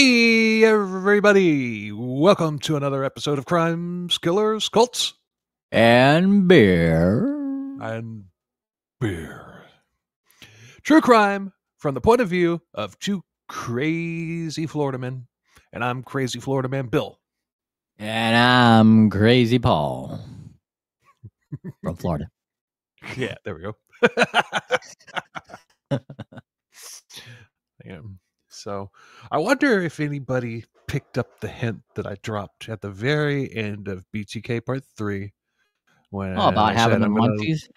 Hey, everybody! Welcome to another episode of Crimes, Killers, Cults, and beer. and beer. True crime from the point of view of two crazy Florida men. And I'm crazy Florida man Bill. And I'm Crazy Paul from Florida. Yeah, there we go. yeah. So I wonder if anybody picked up the hint that I dropped at the very end of BTK Part 3 when Oh, about I having the munchies?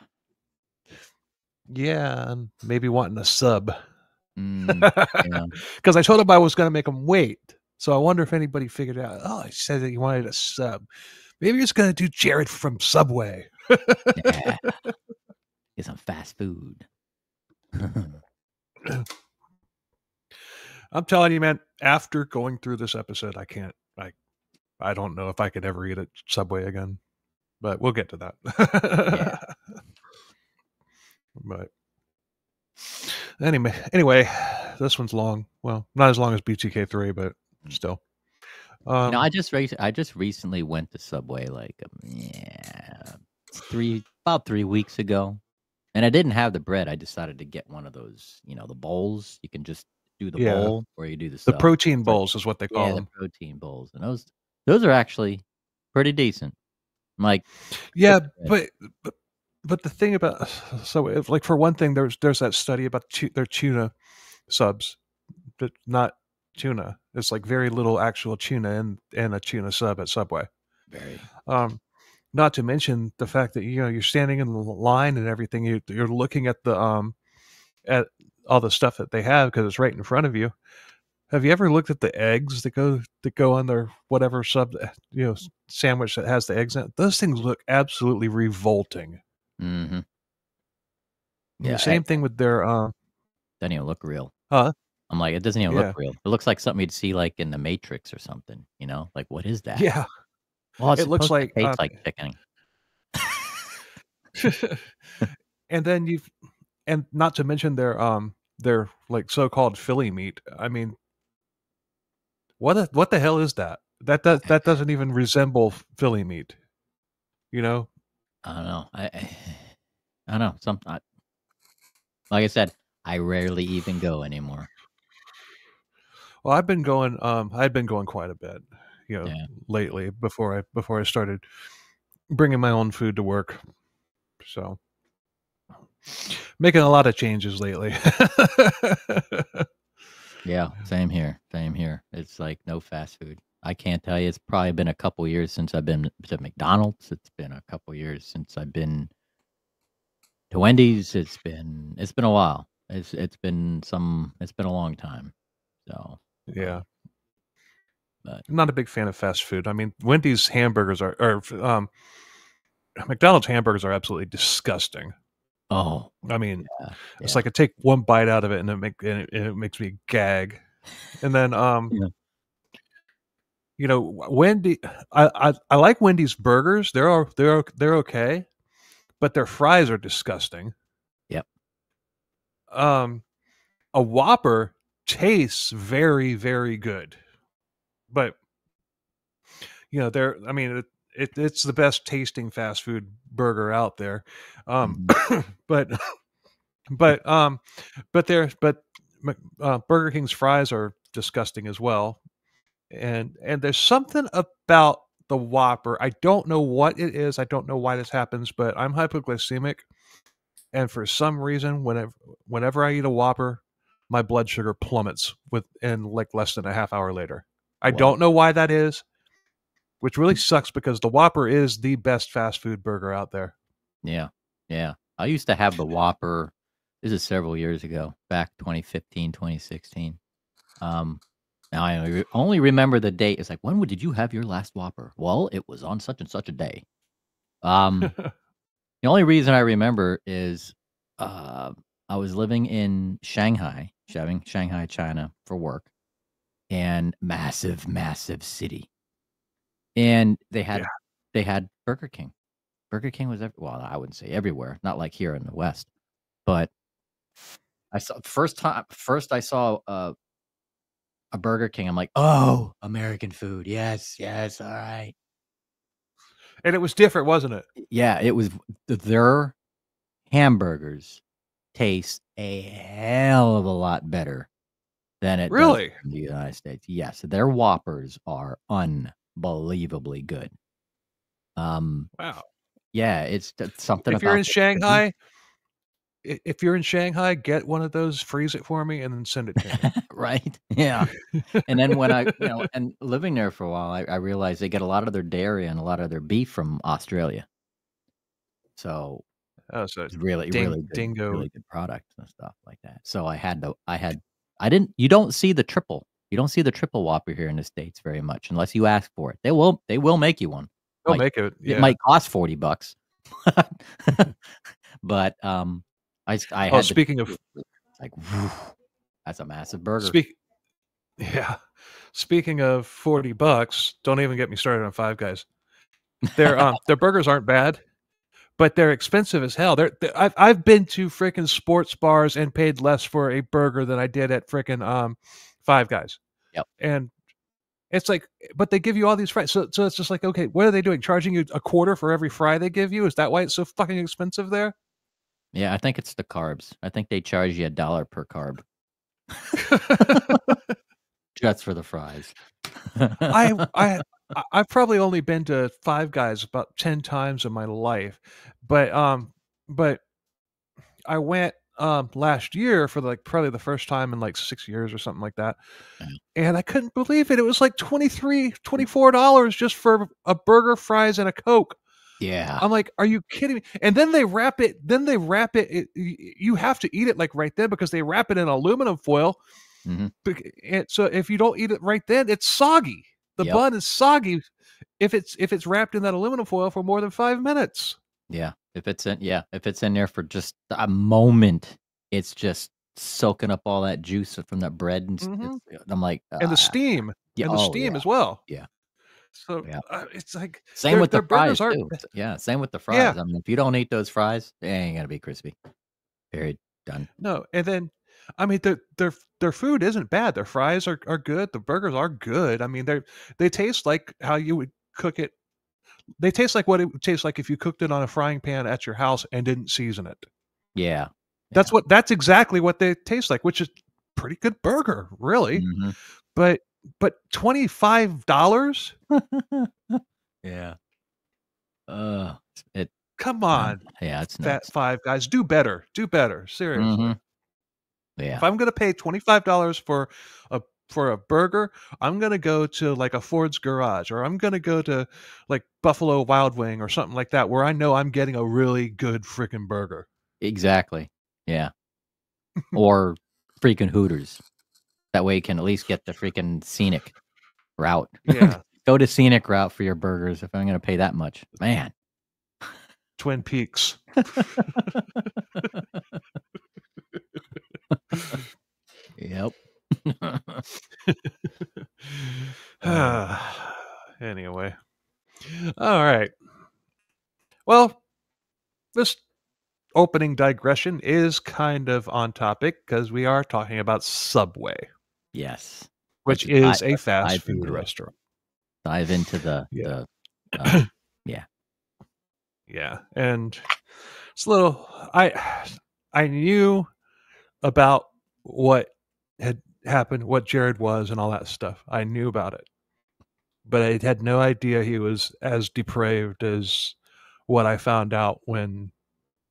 Yeah, and maybe wanting a sub. Mm, yeah. Because I told him I was going to make him wait. So I wonder if anybody figured out, oh, he said that he wanted a sub. Maybe he's going to do Jared from Subway. yeah. Get some fast food. I'm telling you, man, after going through this episode, I can't, I, I don't know if I could ever eat at Subway again, but we'll get to that. but anyway, anyway, this one's long. Well, not as long as BTK3, but still. Um, you know, I just rec- I just recently went to Subway like um, yeah, three about three weeks ago, and I didn't have the bread. I decided to get one of those, you know, the bowls. You can just do the Yeah. bowl, or you do the the protein bowls is what they call yeah, the them. protein bowls, and those those are actually pretty decent. I'm like, Yeah, but, but but the thing about so if, like for one thing, there's there's that study about tu- their tuna subs, but not tuna. It's like very little actual tuna in in a tuna sub at Subway. very Um, not to mention the fact that you know you're standing in the line and everything. You, you're looking at the um at all the stuff that they have because it's right in front of you. Have you ever looked at the eggs that go that go on their whatever sub you know sandwich that has the eggs in it? Those things look absolutely revolting. Mm-hmm. Yeah, the same thing with their um Doesn't even look real. Huh? I'm like, it doesn't even Yeah. look real. It looks like something you'd see like in the Matrix or something. You know, like what is that? yeah. well, it's it looks like, taste uh, like chicken. and then you've and not to mention their um their like so-called Philly meat. I mean, what the, what the hell is that? That does that doesn't even resemble Philly meat. You know? I don't know. I, I, I don't know. Some, I, like I said, I rarely even go anymore. Well, I've been going um I've been going quite a bit, you know, Yeah. lately before I before I started bringing my own food to work. So making a lot of changes lately. Yeah, same here. Same here. It's like no fast food. I can't tell you. It's probably been a couple years since I've been to McDonald's. It's been a couple years since I've been to Wendy's. It's been it's been a while. It's it's been some. It's been a long time. So yeah. But- I'm not a big fan of fast food. I mean, Wendy's hamburgers are or um McDonald's hamburgers are absolutely disgusting. Oh, I mean, yeah, it's yeah. like I take one bite out of it and it make and it, and it makes me gag. And then um Yeah. you know, Wendy I, I I like Wendy's burgers. They're all they're they're okay, but their fries are disgusting. Yep. Um a Whopper tastes very very good. But you know, they're I mean it, it it's the best tasting fast food burger out there. Um but but um but there but uh, Burger King's fries are disgusting as well, and and there's something about the Whopper. I don't know what it is. I don't know why this happens, but I'm hypoglycemic, and for some reason, whenever whenever I eat a Whopper, my blood sugar plummets within like less than a half hour later. I Wow. don't know why that is, which really sucks because the Whopper is the best fast food burger out there. yeah, yeah. I used to have the Whopper. This is several years ago, back 2015, 2016. Um, now I only re- only remember the date. It's like, when would- did you have your last Whopper? Well, it was on such and such a day. Um, the only reason I remember is uh, I was living in Shanghai, Shanghai, Shanghai, China, for work, and massive, massive city, and they had Yeah. they had Burger King. Burger King was every, well, I wouldn't say everywhere, not like here in the West, but I saw first time first I saw uh a Burger King, I'm like, oh, American food. Yes, yes, all right. And it was different, wasn't it? Yeah, it was their hamburgers taste a hell of a lot better than it Really? in the United States. Yes, their Whoppers are unbelievably good. Um, Wow. yeah, it's t- something If you're in the. Shanghai, if you're in Shanghai, get one of those, freeze it for me, and then send it to me. right? Yeah. And then when I, you know, and living there for a while, I, I realized they get a lot of their dairy and a lot of their beef from Australia. So oh, so it's really, Ding- really good, dingo. really good products and stuff like that. So I had to, I had, I didn't. You don't see the triple. You don't see the triple Whopper here in the states very much unless you ask for it. They will, they will make you one. they'll like, make it. Yeah. It might cost forty bucks, but um, I, I oh, speaking of like, whew, that's a massive burger. speak, yeah. Speaking of forty bucks, don't even get me started on Five Guys. Their um their burgers aren't bad, but they're expensive as hell. They're, they I've I've been to freaking sports bars and paid less for a burger than I did at freaking um Five Guys. Yep. And it's like, but they give you all these fries. So so it's just like, okay, what are they doing? Charging you a quarter for every fry they give you? Is that why it's so fucking expensive there? Yeah, I think it's the carbs. I think they charge you a dollar per carb just for the fries. I I I- I've probably only been to Five Guys about ten times in my life, but um, but I went um last year for like probably the first time in like six years or something like that, Mhm. and I couldn't believe it. It was like 23 dollars just for a burger, fries, and a coke. yeah, I'm like, are you kidding me? And then they wrap it. Then they wrap it. it you have to eat it like right then because they wrap it in aluminum foil. Mhm. And so if you don't eat it right then, it's soggy. The Yep. bun is soggy if it's if it's wrapped in that aluminum foil for more than five minutes. yeah. If it's in, yeah, if it's in there for just a moment, it's just soaking up all that juice from that bread, and Mhm. I'm like, And the "Ah, steam yeah, and the oh, steam yeah. as well. Yeah. So Yeah. uh, it's like Same with the burgers fries too. Yeah, same with the fries. Yeah. I mean, if you don't eat those fries, they ain't gonna be crispy. Period. Done. no. And then I mean their their their food isn't bad. Their fries are, are good. The burgers are good. I mean they they taste like how you would cook it. They taste like what it would taste like if you cooked it on a frying pan at your house and didn't season it. Yeah. That's what that's exactly what they taste like, which is pretty good burger, really. Mhm. But but twenty five dollars? yeah. Uh, it. Come on, Yeah, it's Fat. Five Guys, do better, do better. Seriously, Mhm. Yeah. if I'm gonna pay twenty five dollars for a for a burger, I'm gonna go to like a Ford's Garage, or I'm gonna go to like Buffalo Wild Wing or something like that, where I know I'm getting a really good freaking burger. Exactly. Yeah. or freaking Hooters. That way you can at least get the freaking scenic route. Yeah, Go to scenic route for your burgers if I'm going to pay that much. Man. Twin Peaks. Yep. anyway. All right. Well, this opening digression is kind of on topic because we are talking about Subway, yes. which Let's is di- a let's fast dive food into restaurant. Dive into the, Yeah. the uh, Yeah, and it's a little. I I knew about what had happened, what Jared was, and all that stuff. I knew about it, but I had no idea he was as depraved as what I found out when,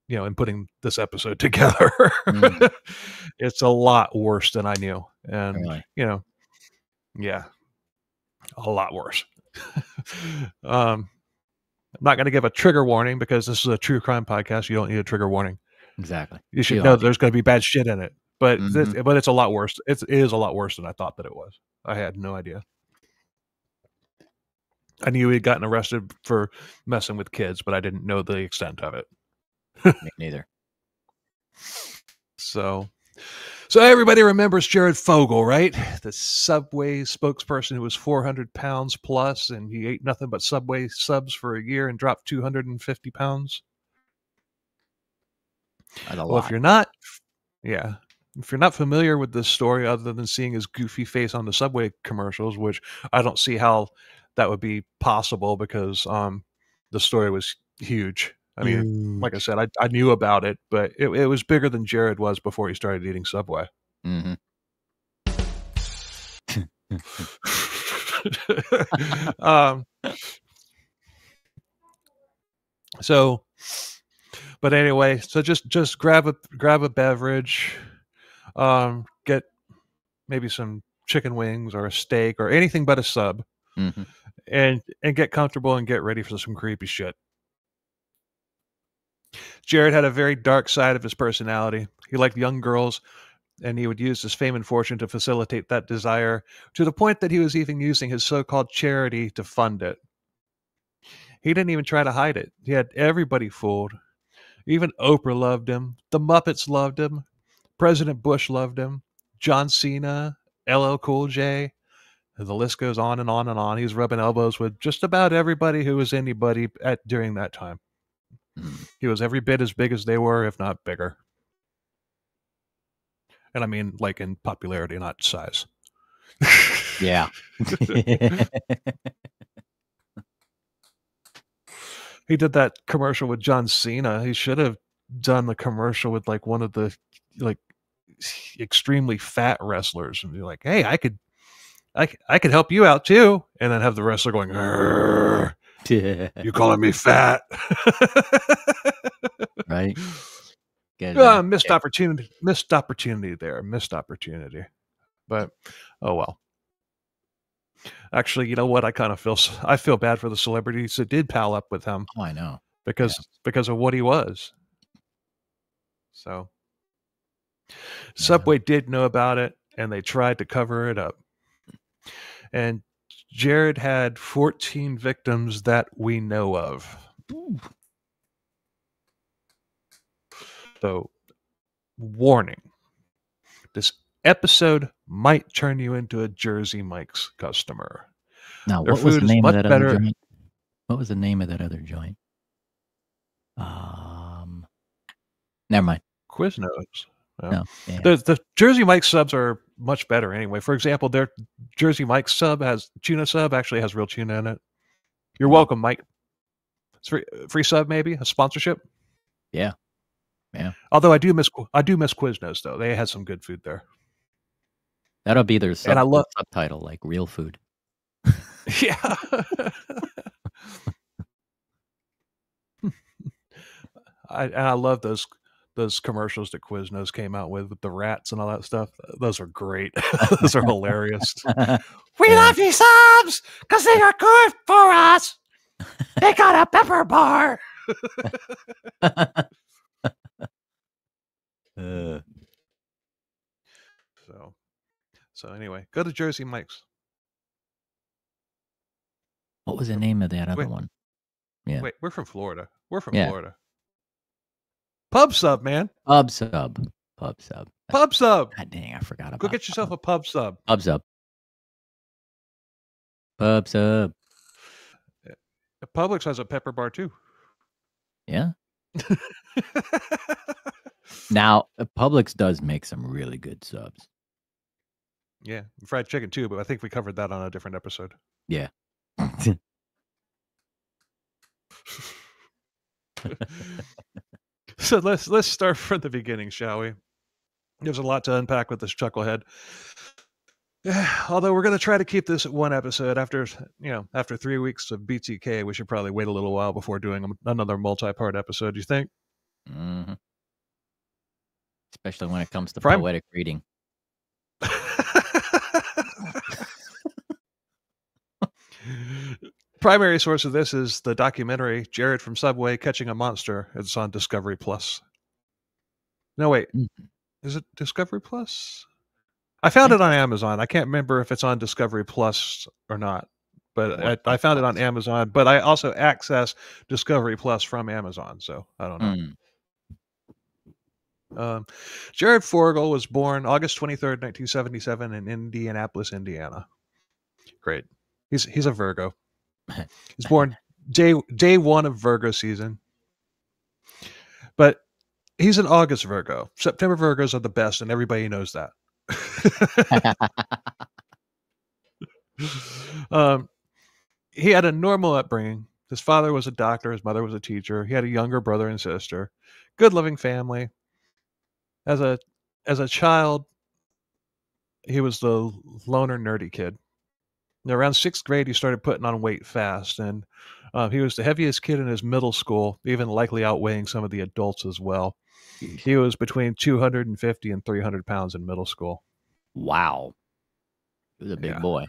you know, in putting this episode together. Mm. it's a lot worse than I knew, and really. you know, yeah, a lot worse. um, I'm not going to give a trigger warning because this is a true crime podcast. You don't need a trigger warning. Exactly. You should You know there's going to be bad shit in it, but this- Mhm. but it's a lot worse. It's, it is a lot worse than I thought that it was. I had no idea. I knew he'd gotten arrested for messing with kids, but I didn't know the extent of it. Me neither. So, so everybody remembers Jared Fogle, right? The Subway spokesperson who was 400 pounds plus, and he ate nothing but Subway subs for a year and dropped 250 pounds. Well, if you're not, yeah. If you're not familiar with this story, other than seeing his goofy face on the subway commercials, which I don't see how that would be possible because um, the story was huge. I mean, like I said, I, I knew about it, but it, it was bigger than Jared was before he started eating Subway. hmm um, so, but anyway, so just just grab a grab a beverage, um, get maybe some chicken wings or a steak or anything but a sub, hmm and and get comfortable and get ready for some creepy shit. Jared had a very dark side of his personality. He liked young girls, and he would use his fame and fortune to facilitate that desire to the point that he was even using his so called charity to fund it. He didn't even try to hide it. He had everybody fooled. Even Oprah loved him. The Muppets loved him. President Bush loved him. John Cena, LL Cool J. The list goes on and on and on. He was rubbing elbows with just about everybody who was anybody at during that time. He was every bit as big as they were, if not bigger. And I mean, like in popularity, not size. Yeah. he did that commercial with John Cena. He should have done the commercial with like one of the like extremely fat wrestlers and be like, "Hey, I could, I, I could help you out too," and then have the wrestler going, "Arr, "You calling me fat?" right. Get uh, out. missed opportunity. Missed opportunity there. Missed opportunity. But oh well. Actually, you know what? I kind of feel I feel bad for the celebrities that did pal up with him Oh, I know. because because of what he was. So Subway did know about it and they tried to cover it up. And Jared had 14 victims that we know of. So, warning this episode might turn you into a Jersey Mike's customer. Now, Their what was the name of that better- other joint? What was the name of that other joint? Um, never mind. Quiznos. Yeah. No, yeah. The, the Jersey Mike's subs are much better anyway. For example, their Jersey Mike's sub has tuna sub, actually has real tuna in it. You're hmm. welcome, Mike. It's free, free sub, maybe a sponsorship. Yeah. Yeah. Although I do miss I do miss Quiznos though. They had some good food there. That'll be their sub- I love- subtitle, like real food. Yeah. I and I love those those commercials that Quiznos came out with with the rats and all that stuff. Those are great. those are hilarious. We Yeah. love you subs because they are good for us. They got a pepper bar. Uh, So, so anyway, go to Jersey Mike's. what was the name of that other Wait. one? Yeah. Wait, we're from Florida. We're from Yeah. Florida. Pub sub, man. Pub sub. Pub sub. Pub sub. God dang, I forgot about Go get yourself a pub sub. pub sub. Pub sub. Publix has a pepper bar too. Yeah. Now, uh, Publix does make some really good subs. yeah, fried chicken too, but I think we covered that on a different episode. Yeah. So let's let's start from the beginning, shall we? There's a lot to unpack with this chucklehead. Although we're going to try to keep this at one episode after you know after three weeks of BTK, we should probably wait a little while before doing another multi-part episode. Do you think? hmm Especially when it comes to Prime- poetic reading. Primary source of this is the documentary Jared from Subway Catching a Monster. It's on Discovery Plus. No, wait. Mhm. Is it Discovery Plus? I found it on Amazon. I can't remember if it's on Discovery Plus or not, but I, I found it on Amazon. But I also access Discovery Plus from Amazon, so I don't know. Mm. Um, Jared Fogle was born August 23rd, 1977 in Indianapolis, Indiana. Great. He's he's a Virgo. He's born day day 1 of Virgo season. But he's an August Virgo. September Virgos are the best, and everybody knows that. um, he had a normal upbringing. His father was a doctor, his mother was a teacher. He had a younger brother and sister. Good living family. As a as a child, he was the loner nerdy kid. Around sixth grade, he started putting on weight fast, and uh, he was the heaviest kid in his middle school, even likely outweighing some of the adults as well. He was between 250 and 300 pounds in middle school. Wow. He was a big Yeah. boy.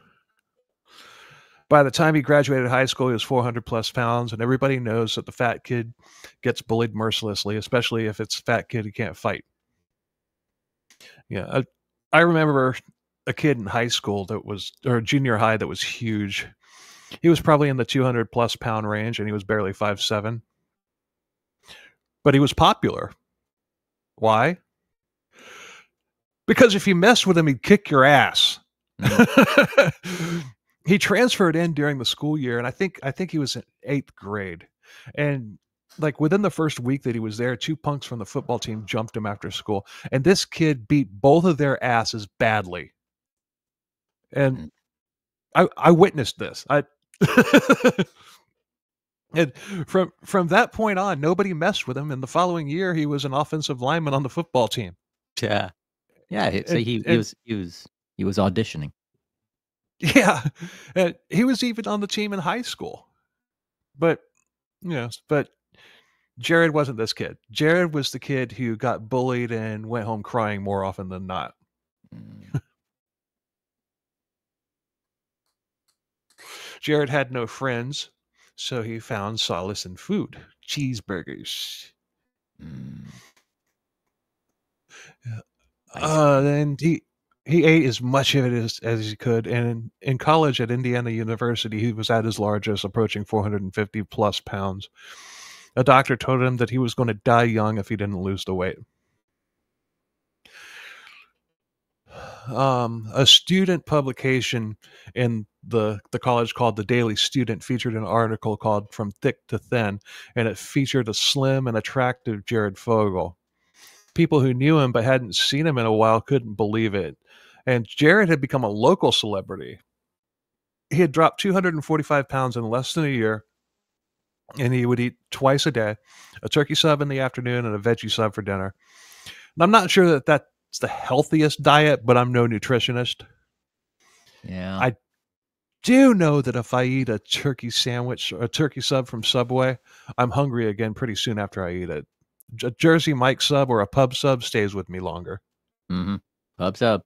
By the time he graduated high school, he was 400 plus pounds, and everybody knows that the fat kid gets bullied mercilessly, especially if it's a fat kid who can't fight. Yeah, I, I remember a kid in high school that was, or junior high, that was huge. He was probably in the 200 plus pound range, and he was barely five seven. But he was popular. Why? Because if you messed with him, he'd kick your ass. Mm. he transferred in during the school year, and I think I think he was in eighth grade, and like within the first week that he was there, two punks from the football team jumped him after school, and this kid beat both of their asses badly. And I I witnessed this. I and from from that point on, nobody messed with him. And the following year, he was an offensive lineman on the football team. Yeah. Yeah. he- So And- he, he and- was he was he was auditioning. Yeah, and he was even on the team in high school. But you know, but Jared wasn't this kid. Jared was the kid who got bullied and went home crying more often than not. Mm. Jared had no friends, so he found solace in food cheeseburgers. Mm. Uh, and he he ate as much of it as, as he could. And in, in college at Indiana University, he was at his largest, approaching 450 plus pounds. A doctor told him that he was going to die young if he didn't lose the weight. Um, a student publication in the the college called the Daily Student featured an article called "From Thick to Thin," and it featured a slim and attractive Jared Fogle people who knew him but hadn't seen him in a while couldn't believe it. And Jared had become a local celebrity. He had dropped 245 pounds in less than a year, and he would eat twice a day a turkey sub in the afternoon and a veggie sub for dinner. And I'm not sure that that that's the healthiest diet, but I'm no nutritionist. Yeah. I- Do know that if I eat a turkey sandwich or a turkey sub from Subway, I'm hungry again pretty soon after I eat it. J- Jersey Mike sub or a pub sub stays with me longer. mm-hmm. Pubs up.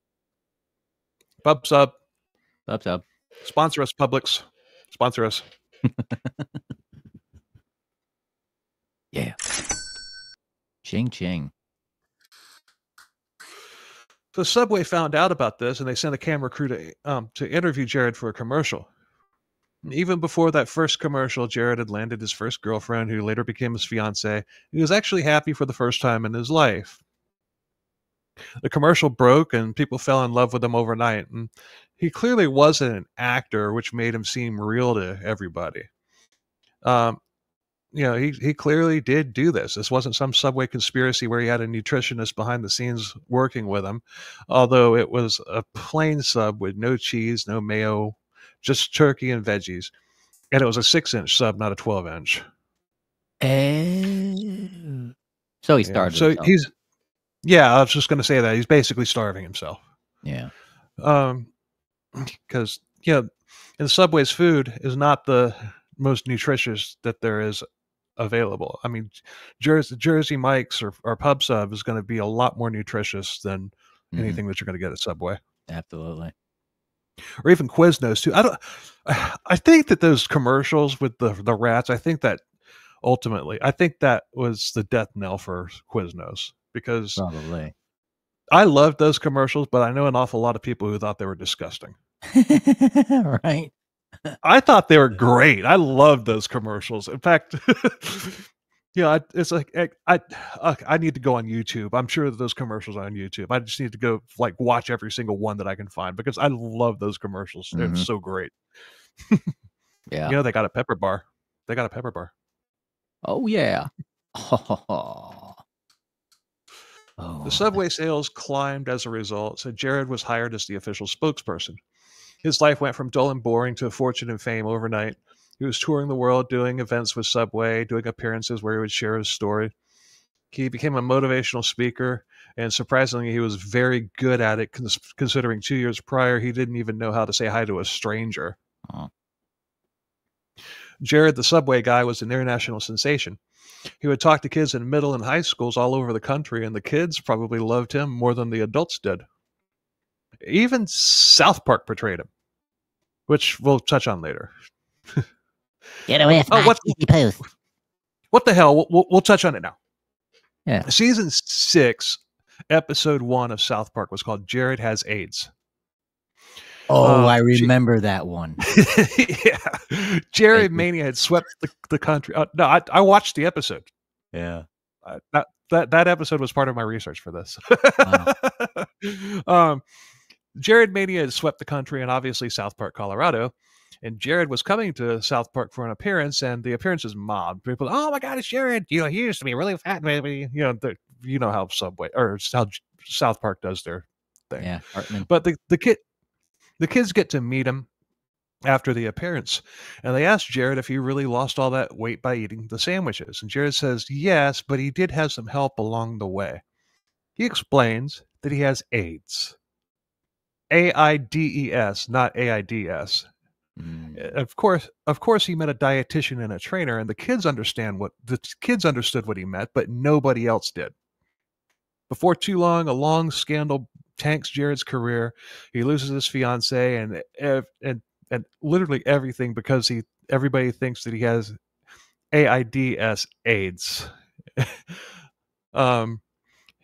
Pub sub, Pubs up. sponsor us, Publix. Sponsor us. Yeah. Ching ching. So Subway found out about this, and they sent a camera crew to um, to interview Jared for a commercial. Even before that first commercial, Jared had landed his first girlfriend, who later became his fiance. He was actually happy for the first time in his life. The commercial broke, and people fell in love with him overnight. And he clearly wasn't an actor, which made him seem real to everybody. Um, you know, he, he clearly did do this. This wasn't some subway conspiracy where he had a nutritionist behind the scenes working with him, although it was a plain sub with no cheese, no mayo, just turkey and veggies. And it was a six inch sub, not a 12 inch. Eh. So he Yeah, started. So himself. he's, yeah, I was just going to say that. He's basically starving himself. yeah. Um, because, you know, and Subway's food is not the most nutritious that there is available. I mean, Jersey, Jersey Mike's or, or Pub Sub is going to be a lot more nutritious than Mhm. anything that you're going to get at Subway Absolutely. or even Quiznos too. I don't. I think that those commercials with the the rats. I think that ultimately, I think that was the death knell for Quiznos because Probably. I loved those commercials, but I know an awful lot of people who thought they were disgusting. right. I thought they were great. I loved those commercials. In fact, yeah, I, it's like I, I uh, I need to go on YouTube. I'm sure that those commercials are on YouTube. I just need to go like watch every single one that I can find because I love those commercials. They're Mhm. so great. Yeah. You know, they got a pepper bar. They got a pepper bar. Oh yeah. Oh, Oh, The subway sales climbed as a result, so Jared was hired as the official spokesperson. His life went from dull and boring to fortune and fame overnight. He was touring the world, doing events with Subway, doing appearances where he would share his story. He became a motivational speaker, and surprisingly, he was very good at it, cons- considering two years prior, he didn't even know how to say hi to a stranger. Oh. Jared, the Subway guy, was an international sensation. He would talk to kids in middle and high schools all over the country, and the kids probably loved him more than the adults did. Even South Park portrayed him, which we'll touch on later. Get away from Oh, what- post. What the hell? We'll, we'll, we'll touch on it now. Yeah. Season six, episode one of South Park was called Jared Has AIDS. Oh, Uh, I she- remember that one. yeah. Jared Mania had swept the, the country. Uh, no, I, I watched the episode. Yeah. Uh, that, that that episode was part of my research for this. Wow. um, Jared Mania had swept the country and obviously South Park, Colorado. And Jared was coming to South Park for an appearance, and the appearance is mobbed. People, oh my God, it's Jared! You know, he used to be really fat, baby. You know, the, you know how Subway or how South Park does their thing. Yeah. Hartman. But the the kid, the kids get to meet him after the appearance, and they ask Jared if he really lost all that weight by eating the sandwiches. And Jared says yes, but he did have some help along the way. He explains that he has AIDS. A I D E S, not A I D S. Mm. Of course, of course, he met a dietitian and a trainer, and the kids understand what the kids understood what he meant, but nobody else did. Before too long, a long scandal tanks Jared's career. He loses his fiance and and and literally everything because he everybody thinks that he has AIDS AIDS. um,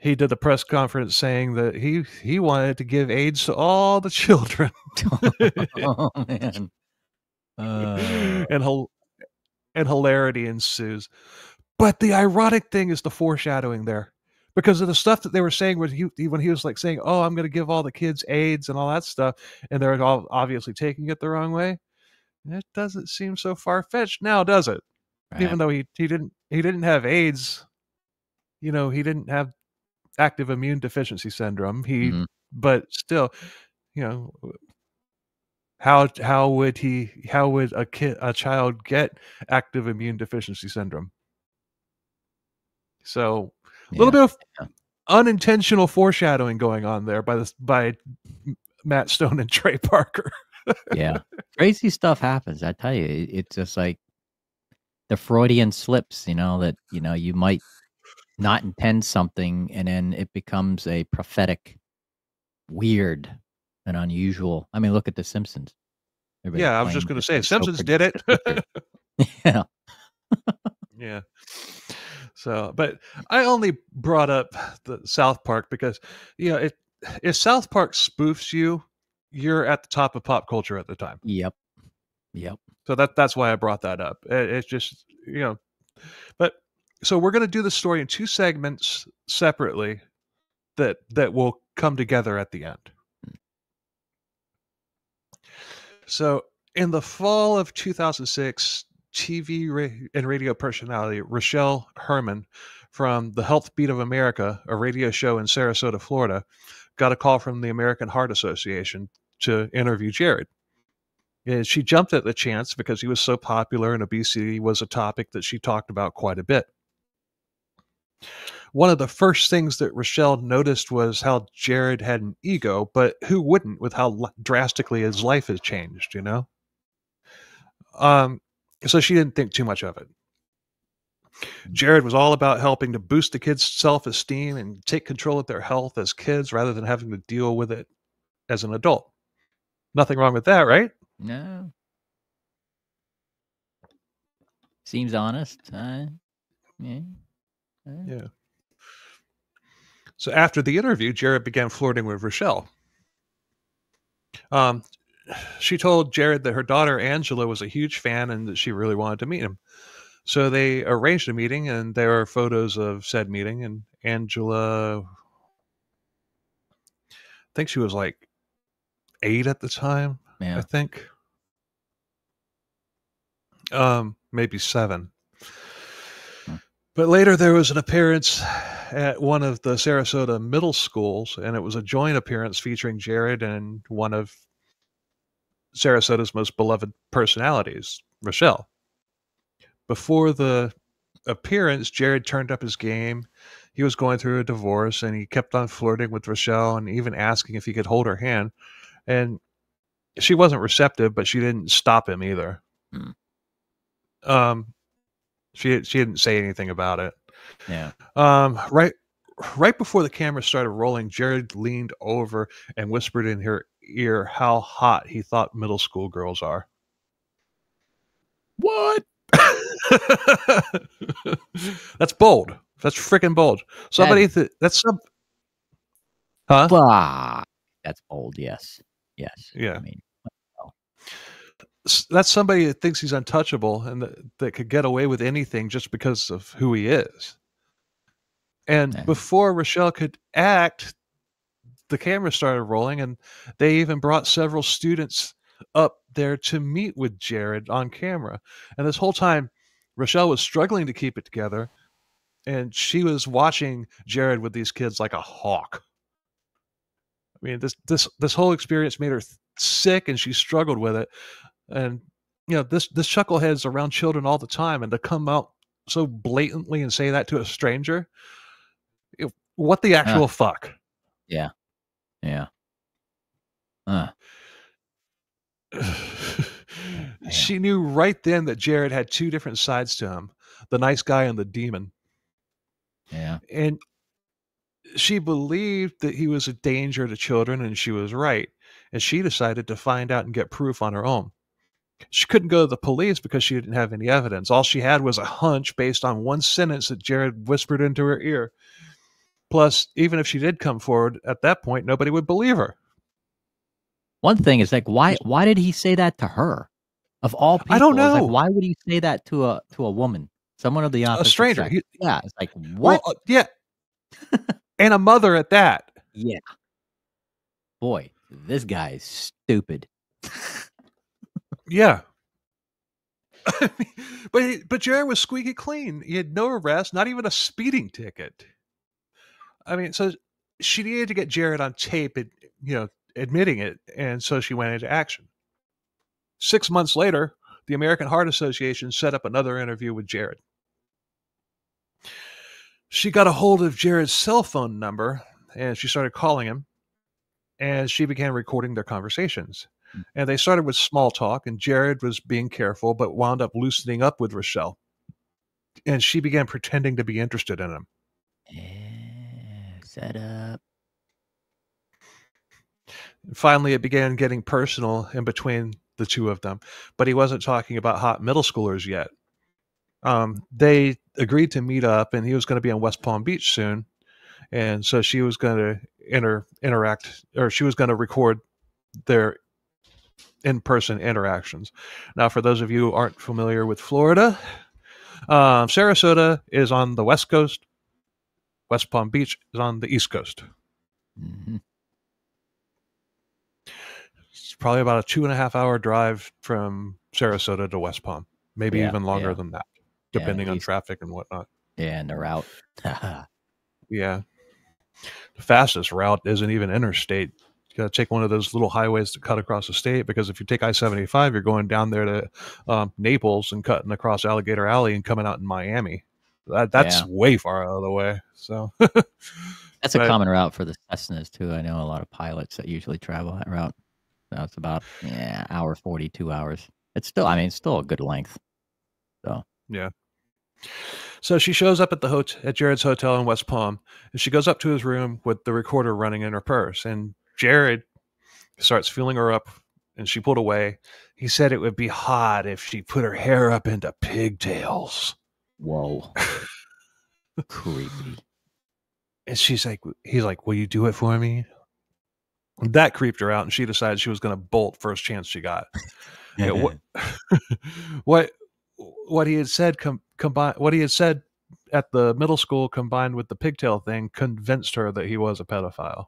he did a press conference saying that he he wanted to give AIDS to all the children. oh man. Uh, and and hilarity ensues. But the ironic thing is the foreshadowing there, because of the stuff that they were saying when he when he was like saying, "Oh, I'm going to give all the kids AIDS and all that stuff," and they're all obviously taking it the wrong way. It doesn't seem so far fetched now, does it? right. Even though he he didn't he didn't have AIDS, you know, he didn't have active immune deficiency syndrome. He Mhm. but still, you know, how how would he how would a kid a child get active immune deficiency syndrome? So a little Yeah. bit of unintentional foreshadowing going on there by this by Matt Stone and Trey Parker. yeah crazy stuff happens i tell you it, it's just like the freudian slips you know that you know you might not intend something and then it becomes a prophetic weird and unusual i mean look at the simpsons Everybody's yeah, I was just going to say Simpsons did it. yeah yeah. So, but I only brought up the South Park because you know, it if South Park spoofs you, you're at the top of pop culture at the time. yep yep So that that's why I brought that up. It, it's just you know, but so we're going to do the story in two segments separately that that will come together at the end. So in the fall of 2006, TV and radio personality Rochelle Herman from the Health Beat of America, a radio show in Sarasota, Florida, got a call from the American Heart Association to interview Jared. And she jumped at the chance because he was so popular and obesity was a topic that she talked about quite a bit. One of the first things that Rochelle noticed was how Jared had an ego, but who wouldn't with how drastically his life has changed, you know? Um, so she didn't think too much of it. Jared was all about helping to boost the kids' self esteem and take control of their health as kids rather than having to deal with it as an adult. Nothing wrong with that, right? no seems honest uh, yeah uh, Yeah. So after the interview, Jared began flirting with Rochelle. Um, she told Jared that her daughter Angela was a huge fan and that she really wanted to meet him. So they arranged a meeting, and there are photos of said meeting. And Angela, I think she was like eight at the time. I think. Um, maybe seven. But later there was an appearance at one of the Sarasota middle schools, and it was a joint appearance featuring Jared and one of Sarasota's most beloved personalities, Rochelle. Before the appearance, Jared turned up his game. He was going through a divorce and he kept on flirting with Rochelle and even asking if he could hold her hand. And she wasn't receptive, but she didn't stop him either. Hmm. Um, she she didn't say anything about it. Yeah. Um, right right before the camera started rolling, Jared leaned over and whispered in her ear how hot he thought middle school girls are. What? that's bold. That's freaking bold. Somebody that that's some Huh? Bah. That's bold. Yes. Yes. Yeah. I mean, That's somebody that thinks he's untouchable and that, that could get away with anything just because of who he is. And Yeah. before Rochelle could act, the camera started rolling, and they even brought several students up there to meet with Jared on camera. And this whole time, Rochelle was struggling to keep it together, and she was watching Jared with these kids like a hawk. I mean, this this this whole experience made her th- sick, and she struggled with it. And you know, this this chucklehead's around children all the time, and to come out so blatantly and say that to a stranger, it- what the actual fuck? Yeah, yeah. Uh, she knew right then that Jared had two different sides to him the nice guy and the demon. yeah. And she believed that he was a danger to children, and she was right. And she decided to find out and get proof on her own. She couldn't go to the police because she didn't have any evidence. All she had was a hunch based on one sentence that Jared whispered into her ear. Plus, even if she did come forward at that point, nobody would believe her. One thing is like, why? Why did he say that to her? Of all people, I don't it's like, know. why would he say that to a to a woman, someone of the opposite stranger. He- yeah, it's like what? Well, uh, yeah. and a mother at that. yeah. Boy, this guy is stupid. Yeah. but but Jared was squeaky clean. He had no arrest, not even a speeding ticket. I mean, so she needed to get Jared on tape, and you know, admitting it, and so she went into action. Six months later, the American Heart Association set up another interview with Jared. She got a hold of Jared's cell phone number, and she started calling him, and she began recording their conversations. And they started with small talk, and Jared was being careful, but wound up loosening up with Rochelle. And she began pretending to be interested in him. Yeah, set up. Finally, it began getting personal in between the two of them, but he wasn't talking about hot middle schoolers yet. Um, they agreed to meet up, and he was going to be on West Palm Beach soon. And so she was going to inter- interact, or she was going to record their in person interactions. Now, for those of you who aren't familiar with Florida, um, Sarasota is on the West Coast, West Palm Beach is on the East Coast. hmm It's probably about a two and a half hour drive from Sarasota to West Palm, maybe Yeah, even longer yeah. than that, Yeah, depending on traffic and whatnot. Yeah, and the route. Yeah. The fastest route isn't even interstate. To take one of those little highways to cut across the state because if you take I 75, you're going down there to um, Naples and cutting across Alligator Alley and coming out in Miami. That, that's Yeah. way far out of the way. So, That's a common route for the Cessnas too. I know a lot of pilots that usually travel that route. So it's about yeah, hour forty, two hours. It's still, I mean, it's still a good length. So yeah. So she shows up at the hotel at Jared's hotel in West Palm, and she goes up to his room with the recorder running in her purse. And Jared starts feeling her up, and she pulled away. He said it would be hot if she put her hair up into pigtails. Whoa, creepy. And she's like, he's like, will you do it for me? That creeped her out, and she decided she was going to bolt first chance she got. Yeah, what, what what he had said com- combined what he had said at the middle school combined with the pigtail thing convinced her that he was a pedophile.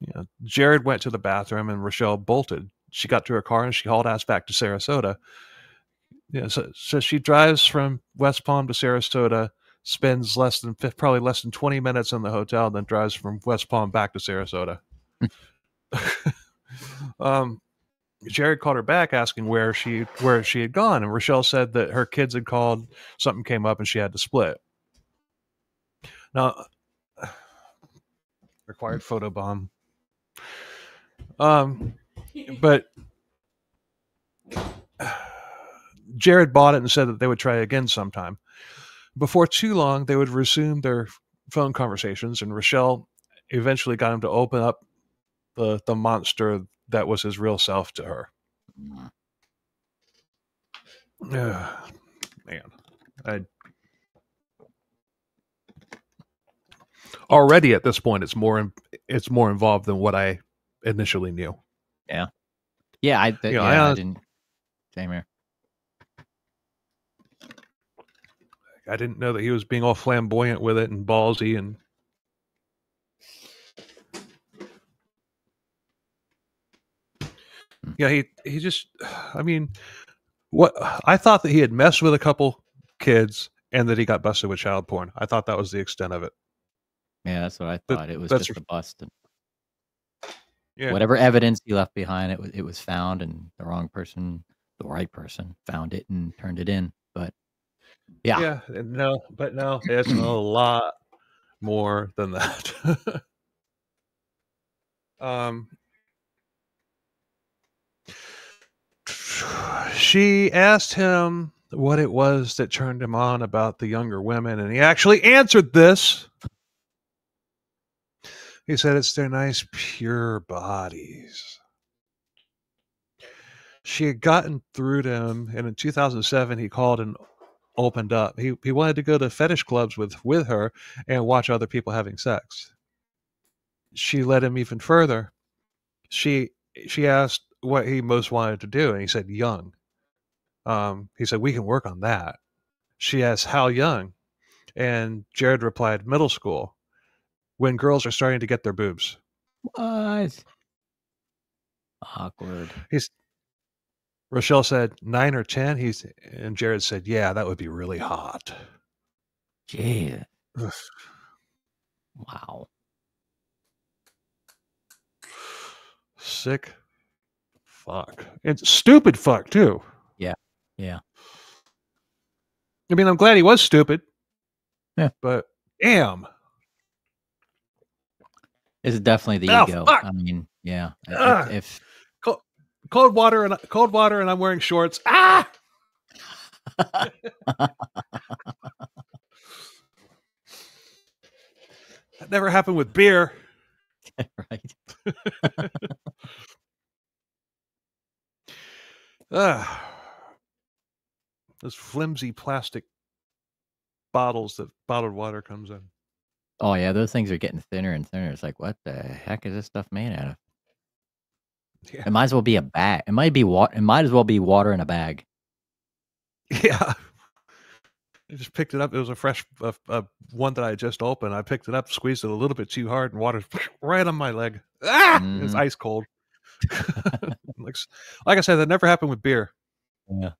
You know, Jared went to the bathroom and Rochelle bolted. She got to her car and she hauled ass back to Sarasota. Yeah, so, so she drives from West Palm to Sarasota, spends less than probably less than 20 minutes in the hotel, then drives from West Palm back to Sarasota. um, Jared called her back asking where she where she had gone, and Rochelle said that her kids had called, something came up, and she had to split. Now, required photo bomb. Um, but Jared bought it and said that they would try again sometime. Before too long, they would resume their phone conversations, and Rochelle eventually got him to open up the the monster that was his real self to her. Mm. Ugh, man, I already at this point it's more it's more involved than what I initially knew. Yeah, I, th- know, yeah, I I, didn't. Same here. I didn't know that he was being all flamboyant with it and ballsy and hmm. yeah he he just I mean what I thought that he had messed with a couple kids and that he got busted with child porn. I thought that was the extent of it. Yeah, that's what I thought. It was just a bust. And Yeah. Whatever evidence he left behind, it was it was found, and the wrong person, the right person, found it and turned it in. But yeah, Yeah, no, but no, it's a lot more than that. um, she asked him what it was that turned him on about the younger women, and he actually answered this. He said it's their nice, pure bodies. She had gotten through to him, and in 2007, he called and opened up. He he wanted to go to fetish clubs with with her and watch other people having sex. She led him even further. She she asked what he most wanted to do, and he said young. Um, he said we can work on that. She asked how young, and Jared replied middle school, when girls are starting to get their boobs. what? Awkward. He's Rochelle said nine or ten. He's and Jared said, yeah, that would be really hot. Yeah. Ugh. Wow. Sick fuck. And stupid fuck too. Yeah. Yeah. I mean, I'm glad he was stupid. Yeah. But damn. It's definitely the Oh, ego. fuck. I mean, yeah. if- Ugh. if Cold, cold water and cold water and I'm wearing shorts. Ah! That never happened with beer. right. Ah. Those flimsy plastic bottles that bottled water comes in. Oh yeah, those things are getting thinner and thinner. It's like, what the heck is this stuff made out of? Yeah. It might as well be a bag. It might be water. It might as well be water in a bag. Yeah. I just picked it up. It was a fresh uh, uh, one that I just opened. I picked it up, squeezed it a little bit too hard, and water right on my leg. Ah! It's Mhm. ice cold. like, like I said, that never happened with beer. Yeah.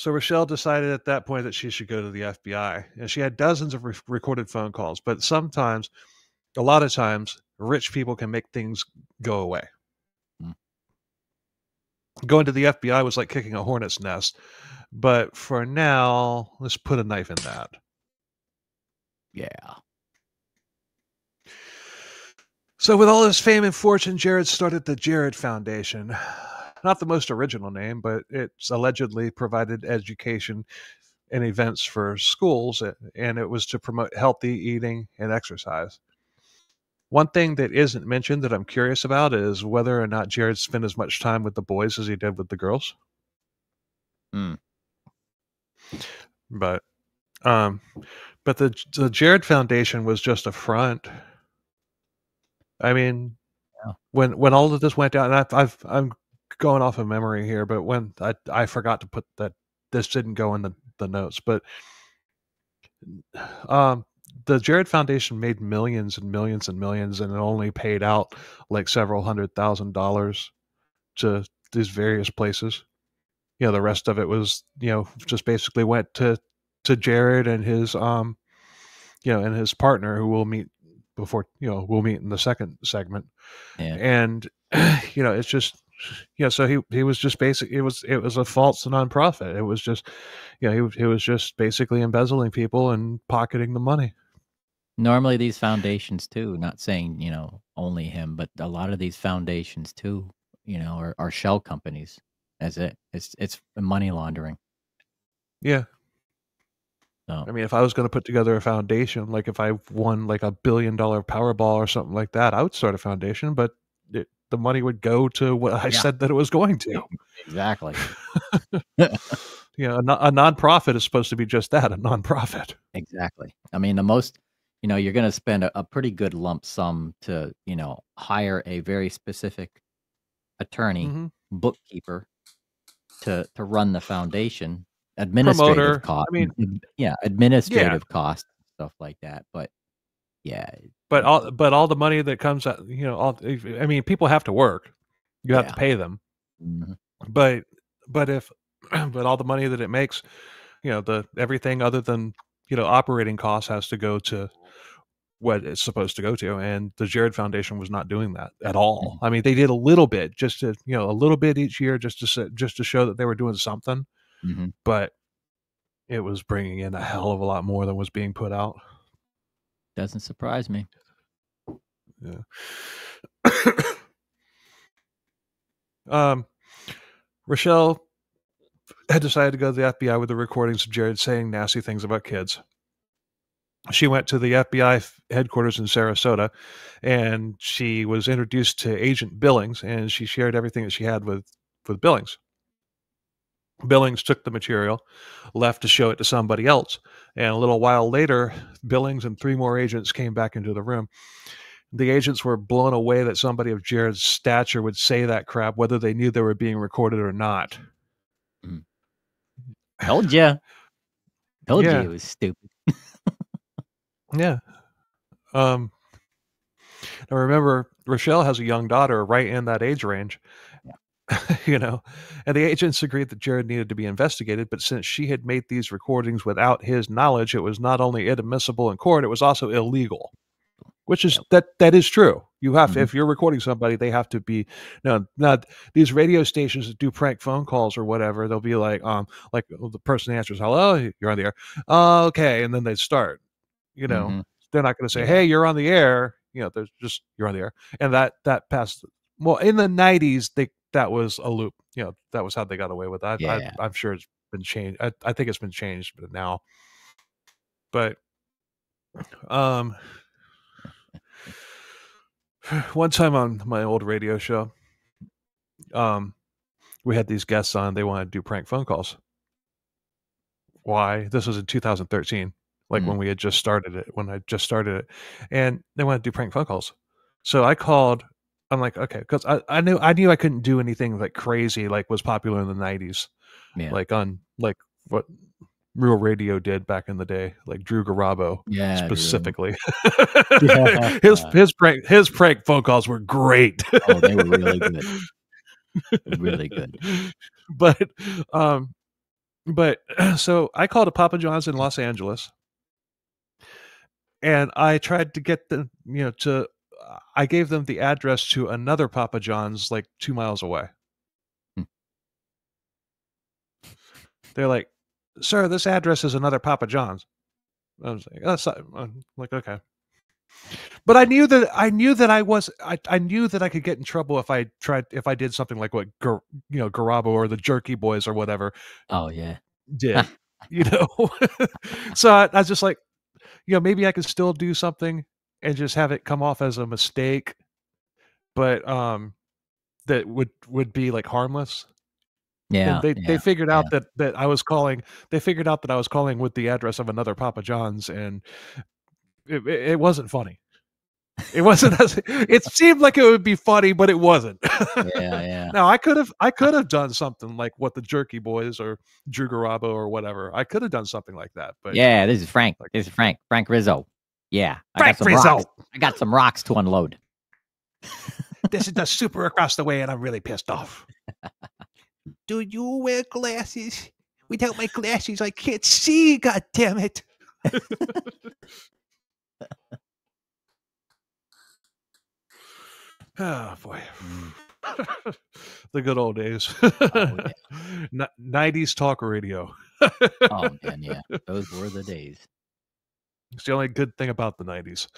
So Rochelle decided at that point that she should go to the FBI, and she had dozens of re- recorded phone calls. But sometimes, a lot of times, rich people can make things go away. Hmm. Going to the FBI was like kicking a hornet's nest, but for now, let's put a knife in that. yeah. So, with all his fame and fortune, Jared started the Jared Foundation. Not the most original name, but it's allegedly provided education and events for schools, and it was to promote healthy eating and exercise. One thing that isn't mentioned that I'm curious about is whether or not Jared spent as much time with the boys as he did with the girls. Hmm. But, um, but the the Jared Foundation was just a front. I mean, Yeah. when when all of this went down, and I've, I've I'm going off of memory here, but when I I forgot to put that this didn't go in the the notes, but um, the Jared Foundation made millions and millions and millions, and it only paid out like several hundred thousand dollars to these various places. you know the rest of it was you know just basically went to to Jared and his um you know and his partner who we'll meet before you know we'll meet in the second segment Yeah. and you know it's just know so he he was just basic it was it was a false nonprofit it was just you know he, was- he was just basically embezzling people and pocketing the money Normally, these foundations too. Not saying you know only him, but a lot of these foundations too. You know, are, are shell companies. That's it. It's it's money laundering. yeah So I mean, if I was going to put together a foundation, like if I won like a billion dollar Powerball or something like that, I would start a foundation, but it, the money would go to what I Yeah. said that it was going to. exactly. You know, a, a nonprofit is supposed to be just that, a nonprofit. Exactly. I mean, the most, you know, you're going to spend a, a pretty good lump sum to, you know, hire a very specific attorney, Mhm. bookkeeper to to run the foundation, administrative Promoter, cost. I mean- yeah, administrative costs, stuff like that. But yeah, But all, but all the money that comes out, you know, all, I mean, people have to work. You have Yeah. to pay them. mhm, but but if but all the money that it makes you know the everything other than you know operating costs has to go to what it's supposed to go to and the jared foundation was not doing that at all i mean they did a little bit just to you know a little bit each year just to just to show that they were doing something mhm. but it was bringing in a hell of a lot more than was being put out doesn't surprise me. um, Rochelle had decided to go to the FBI with the recordings of Jared saying nasty things about kids. She went to the FBI headquarters in Sarasota and she was introduced to Agent Billings and she shared everything that she had with, with Billings. Billings took the material, left to show it to somebody else. And a little while later, Billings and three more agents came back into the room the agents were blown away that somebody of Jared's stature would say that crap, whether they knew they were being recorded or not. Told you. Told Yeah. you it was stupid. Yeah. Um. I remember Rochelle has a young daughter right in that age range. you know, and the agents agreed that Jared needed to be investigated, but since she had made these recordings without his knowledge, it was not only inadmissible in court, it was also illegal. Which is that that is true. You have to Mhm. if you're recording somebody, they have to be no not these radio stations that do prank phone calls or whatever, they'll be like, um, like the person answers, Hello, you're on the air. Oh, okay, and then they start. You know, Mhm. they're not going to say, "Hey, you're on the air." You know, there's just you're on the air, and that that passed. Well, in the '90s, they that was a loop. You know, that was how they got away with that. Yeah. I, I'm sure it's been changed. I, I think it's been changed, but now. But, um, one time on my old radio show, um, we had these guests on. They wanted to do prank phone calls. Why? This was in 2013 like Mm. when we had just started it, when I just started it, and they wanted to do prank phone calls. So I called. I'm like, okay, because I, I knew I knew I couldn't do anything like crazy like was popular in the '90s, Yeah. like on like what real radio did back in the day, like Drew Garabo yeah. specifically. Yeah. his his prank his prank phone calls were great. Oh, they were really good. Really good. but um but so I called a Papa John's in Los Angeles and I tried to get them, you know, to I gave them the address to another Papa John's like 2 miles away. Hmm. They're like, "Sir, this address is another Papa John's." I was like, "That's not, I'm like okay." But I knew that I knew that I was I, I knew that I could get in trouble if I tried if I did something like what you know Garabo or the Jerky Boys or whatever Oh yeah. did, you know. so I, I was just like, you know, maybe I could still do something and just have it come off as a mistake, but um, that would would be like harmless. And Yeah. they yeah. they figured out that that I was calling. They figured out that I was calling with the address of another Papa John's, and it, it, it wasn't funny. It wasn't as it seemed like it would be funny, but it wasn't. yeah, yeah. Now I could have I could have done something like what the Jerky Boys or Drew Garabo or whatever. I could have done something like that, but Yeah, this is Frank. Like- This is Frank. Frank Rizzo. Yeah. I Frank got some rocks. I got some rocks to unload. this is the super across the way, and I'm really pissed off. do you wear glasses? Without my glasses, I can't see. God damn it! oh boy, the good old days. Oh, Ni- 90s talk radio. Oh man, yeah, those were the days. It's the only good thing about the 90s.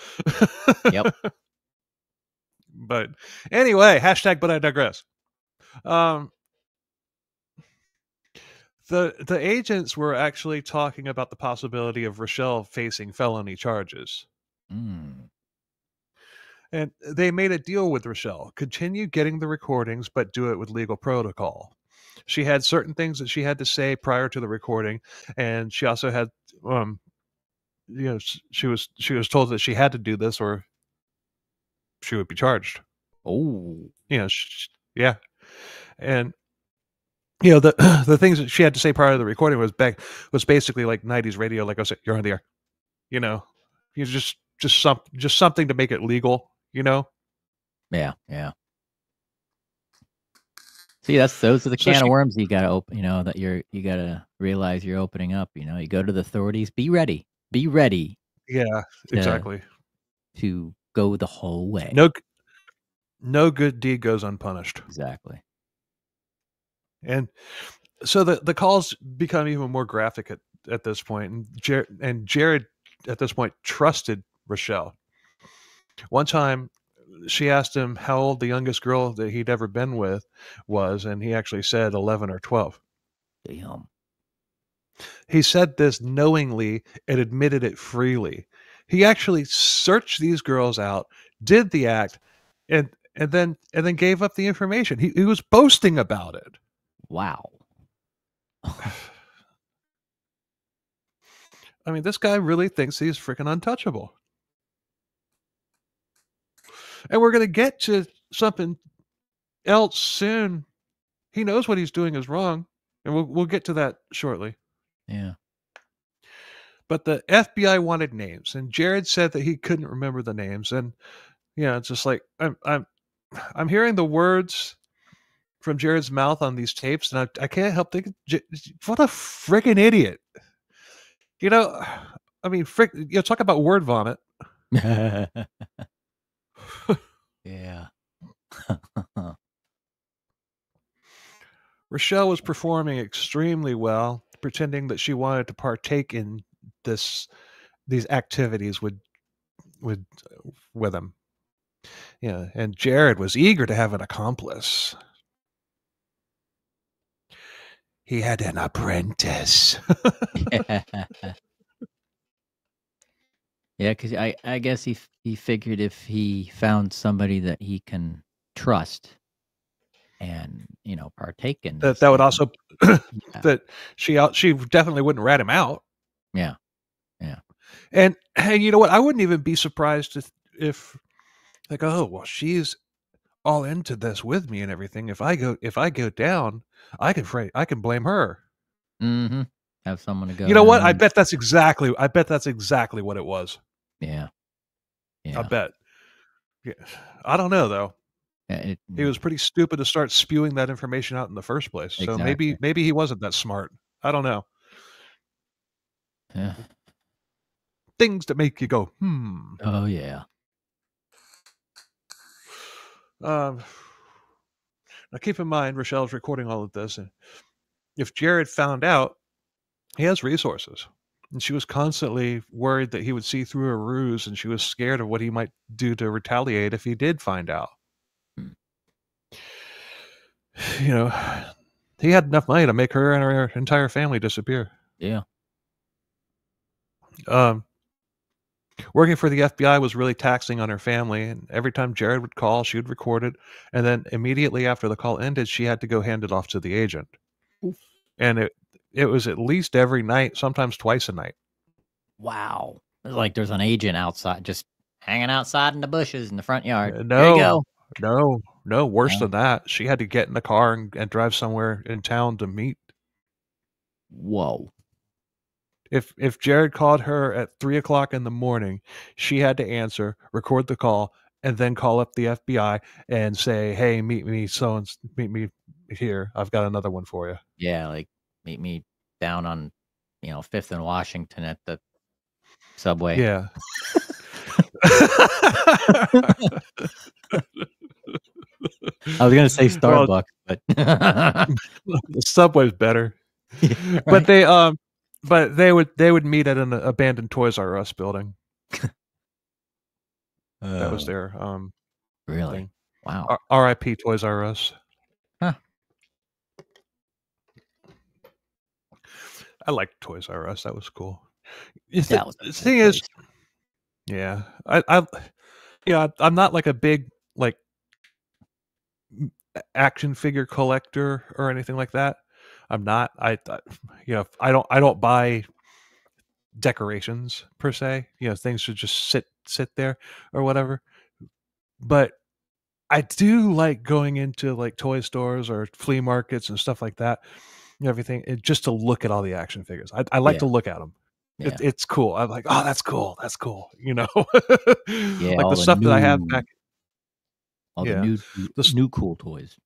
Yep. but anyway, hashtag but I digress. Um the the agents were actually talking about the possibility of Rochelle facing felony charges. Mm. And they made a deal with Rochelle. Continue getting the recordings, but do it with legal protocol. She had certain things that she had to say prior to the recording, and she also had um you know she was she was told that she had to do this or she would be charged Oh, you know sh- yeah and you know the the things that she had to say prior to the recording was back was basically like 90s radio like i said you're on the air you know you just just some just something to make it legal you know yeah, yeah. See, that's those are the So she- of worms you gotta open. You know that you're you gotta realize you're opening up. You know, you go to the authorities. Be ready. Be ready yeah Yeah. exactly to go the whole way. no no good deed goes unpunished exactly. and so the the calls become even more graphic at, at this point and Jared, and Jared at this point trusted Rochelle one time she asked him how old the youngest girl that he'd ever been with was and he actually said 11 or 12 Damn. He said this knowingly and admitted it freely he actually searched these girls out did the act and and then and then gave up the information he, he was boasting about it Wow. I mean, this guy really thinks he's freaking untouchable. And we're going to get to something else soon. He knows what he's doing is wrong, and we'll we'll get to that shortly. Yeah. But the FBI wanted names, and Jared said that he couldn't remember the names, and yeah, you know, it's just like I'm I'm I'm hearing the words from Jared's mouth on these tapes, and I, I can't help thinking, what a freaking idiot. You know, I mean, frick, you know, talk about word vomit. yeah. Rochelle was performing extremely well, pretending that she wanted to partake in this these activities with with with him. Yeah, and Jared was eager to have an accomplice. He had an apprentice. yeah, because I, I guess he he figured if he found somebody that he can trust and you know partake in that that would also yeah, that she she definitely wouldn't rat him out. Yeah. Yeah. And and you know what? I wouldn't even be surprised if if like oh well she's all into this with me and everything. If I go if I go down, I can fra- I can blame her. Mm-hmm. have someone to go. you know what? I bet that's exactly I bet that's exactly what it was. Yeah. Yeah. I bet. Yeah. I don't know though. It- He was pretty stupid to start spewing that information out in the first place. So maybe Exactly. maybe he wasn't that smart. I don't know. yeah. Things that make you go, hmm. Oh yeah. Um, now, keep in mind, Rochelle's recording all of this, and if Jared found out, he has resources, and she was constantly worried that he would see through her ruse, and she was scared of what he might do to retaliate if he did find out. You know, he had enough money to make her and her entire family disappear. Yeah. um, working for the FBI was really taxing on her family. And every time Jared would call, she would record it. And then immediately after the call ended, she had to go hand it off to the agent. Oof. And it, it was at least every night, sometimes twice a night. Wow. It's like there's an agent outside, just hanging outside in the bushes in the front yard. Uh, There you no, go. No, no, worse No. than that. She had to get in the car and, and drive somewhere in town to meet. Whoa. If if Jared called her at three o'clock in the morning, she had to answer, record the call, and then call up the FBI and say, "Hey, meet me so and meet me here. I've got another one for you. Yeah, like meet me down on, you know, Fifth and Washington at the subway. Yeah. I was gonna say Well- Starbucks, but the subway's better. Yeah, But they um but they would they would meet at an abandoned Toys R Us building. That was Oh, their um really thing. wow. R- R.I.P. Toys R Us. Huh. I liked Toys R Us. That was cool. That the, was the thing is, yeah, I, I, yeah, I'm not like a big like action figure collector or anything like that. I'm not. I, I you know, I don't, I don't buy decorations per se. You know, things should just sit sit there or whatever. But I do like going into like toy stores or flea markets and stuff like that. and Everything and just to look at all the action figures. I, I like Yeah. to look at them. yeah. It, it's cool. I'm like, oh, that's cool. That's cool. You know, Yeah, like the the stuff that I have back. All yeah. the new The new cool toys.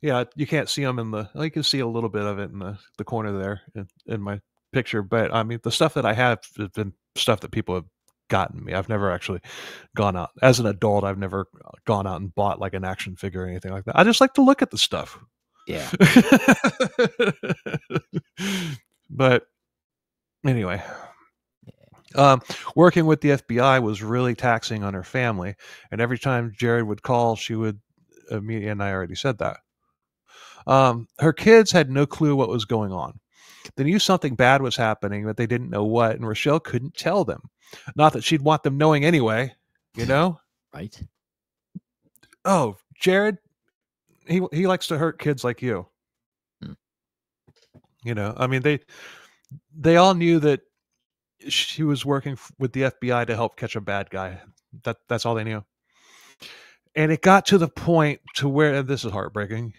Yeah, you can't see them in the. You can see a little bit of it in the the corner there in, in my picture. But I mean, the stuff that I have has been stuff that people have gotten me. I've never actually gone out as an adult. I've never uh, gone out and bought like an action figure or anything like that. I just like to look at the stuff. Yeah. but anyway, um, working with the FBI was really taxing on her family, and every time Jared would call, she would immediately. And I already said that. Um, her kids had no clue what was going on. They knew something bad was happening, but they didn't know what, and Rochelle couldn't tell them. Not that she'd want them knowing anyway, you know. Right. oh, Jared, he he likes to hurt kids like you. Hmm. You know, I mean they they all knew that she was working with the FBI to help catch a bad guy. That that's all they knew. And it got to the point to where and this is heartbreaking.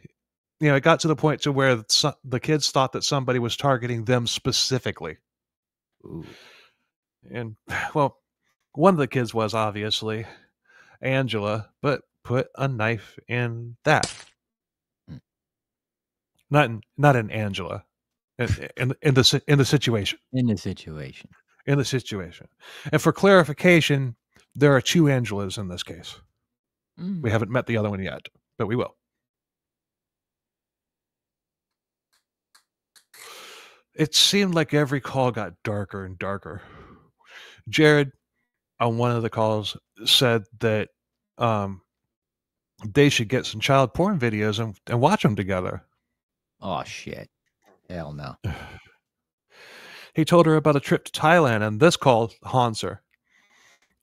You know, it got to the point to where the kids thought that somebody was targeting them specifically. Ooh. And well, one of the kids was obviously Angela, but put a knife in that. Hmm. Not in not in Angela. In, in in the in the situation. In the situation. In the situation. And for clarification, there are two Angelas in this case. Mm. We haven't met the other one yet, but we will. It seemed like every call got darker and darker. Jared, on one of the calls, said that um, they should get some child porn videos and, and watch them together. Oh shit. Hell no. He told her about a trip to Thailand, and this call haunts her.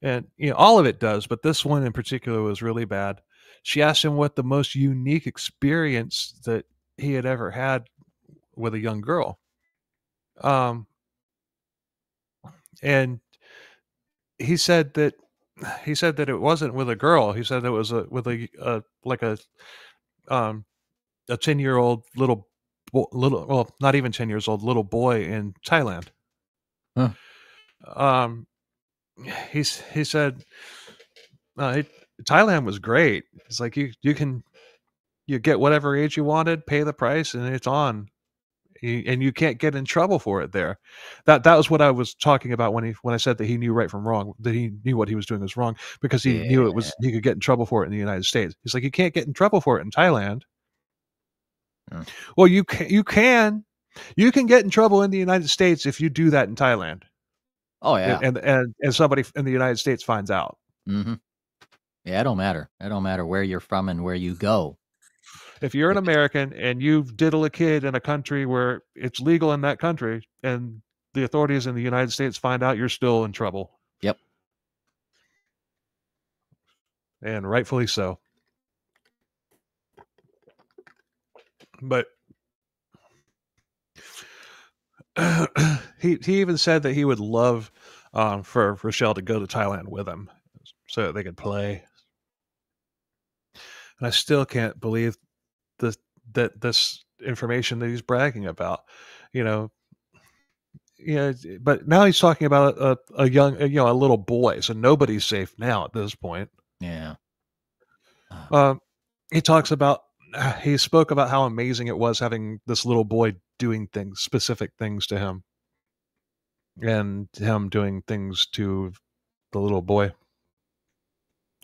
And you know, all of it does, but this one in particular was really bad. She asked him what the most unique experience that he had ever had with a young girl. Um, and he said that he said that it wasn't with a girl. He said it was a with a, a like a um a ten year old little bo- little well not even ten years old little boy in Thailand. Huh. Um, he's he said uh, it, Thailand was great. It's like you you can you get whatever age you wanted, pay the price, and it's on. You- And you can't get in trouble for it there. That that was what I was talking about when he when I said that he knew right from wrong, that he knew what he was doing was wrong because he knew it was he could get in trouble for it in the United States. He's like, you can't get in trouble for it in Thailand. Well, you can you can you can get in trouble in the United States if you do that in Thailand, Oh yeah. and and and somebody in the United States finds out. Mm-hmm. Yeah, it don't matter. It don't matter where you're from and where you go. If you're an American and you diddle a kid in a country where it's legal in that country, and the authorities in the United States find out, you're still in trouble. Yep. And rightfully so. But he he even said that he would love um, for Rochelle to go to Thailand with him so that they could play. And I still can't believe this that this information that he's bragging about, you know. Yeah, but now he's talking about a, a young, you know, a little boy. So nobody's safe now at this point. Yeah. Um, he talks about uh, he spoke about how amazing it was having this little boy doing things, specific things to him, and him doing things to the little boy.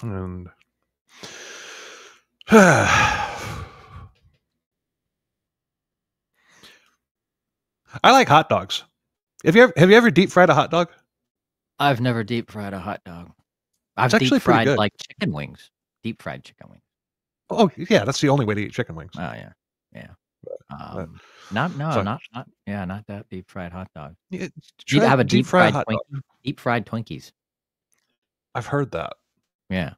And I like hot dogs. Have you ever have you ever deep fried a hot dog? I've never deep fried a hot dog. I've deep fried like chicken wings. Deep fried chicken wings. Oh yeah, that's the only way to eat chicken wings. Oh yeah, yeah. but- Um, not no, So- not not yeah, not that deep fried hot dog. Yeah, try have a deep fried. Twinkie. Deep fried Twinkies. I've heard that. Yeah,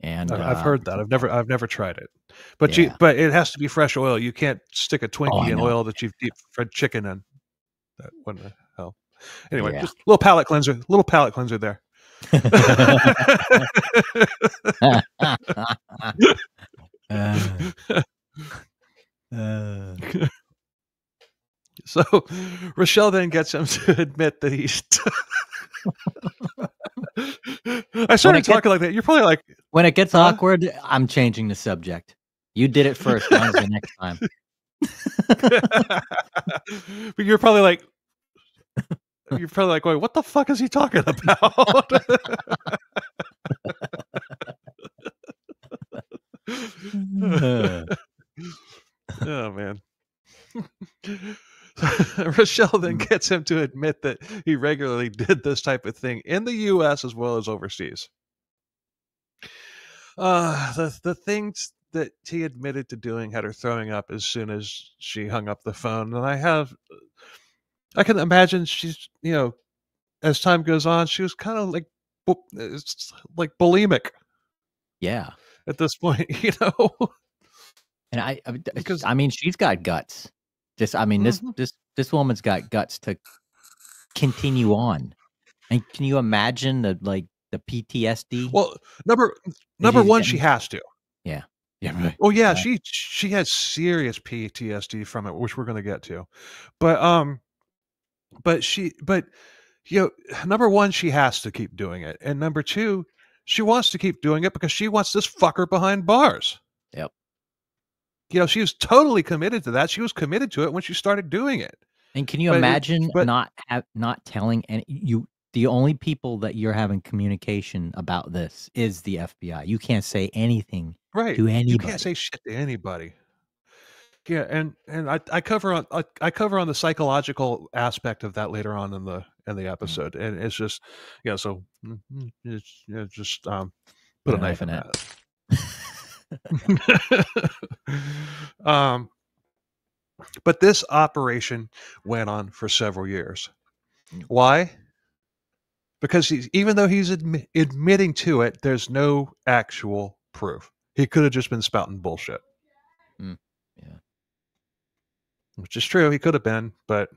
and I've, I've uh, heard that. I've never I've never tried it. But you but it has to be fresh oil. You can't stick a Twinkie I in oil that you've deep fried chicken in. That what the hell? Anyway, Yeah. just little palate cleanser. Little palate cleanser there. Uh, uh, so Rochelle then gets him to admit that he's. I started get- talking like that. You're probably like, when it gets Huh? awkward, I'm changing the subject. You did it first. Mine's the next time. but you're probably like, you're probably like, going, what the fuck is he talking about? Uh, oh man. Rochelle then Mm. gets him to admit that he regularly did this type of thing in the U.S. as well as overseas. Uh, the the things that he admitted to doing had her throwing up as soon as she hung up the phone, and I have, I can imagine she's you know, as time goes on, she was kind of like, it's like bulimic yeah, at this point, you know. and I, I, Because- I mean, she's got guts. Just, I mean, this Mhm. this this woman's got guts to continue on. And can you imagine the like the PTSD? Well, number number one, she has to. yeah, right. Oh yeah, Right. she she has serious PTSD from it, which we're going to get to. But um, but she but you know, number one, she has to keep doing it, and number two, she wants to keep doing it because she wants this fucker behind bars. Yep. You know, she was totally committed to that. She was committed to it when she started doing it. And can you But it- imagine but- not have not telling any you the only people that you're having communication about this is the FBI. You can't say anything Right. to anybody. You can't say shit to anybody. Yeah, and and I, I cover on I, I cover on the psychological aspect of that later on in the in the episode, and it's just yeah. so mm, mm, it's, you know, just um put a knife in it. um, but this operation went on for several years. Mm. Why? Because he's, even though he's admi- admitting to it, there's no actual proof. He could have just been spouting bullshit. Mm, yeah. Which is true. He could have been, but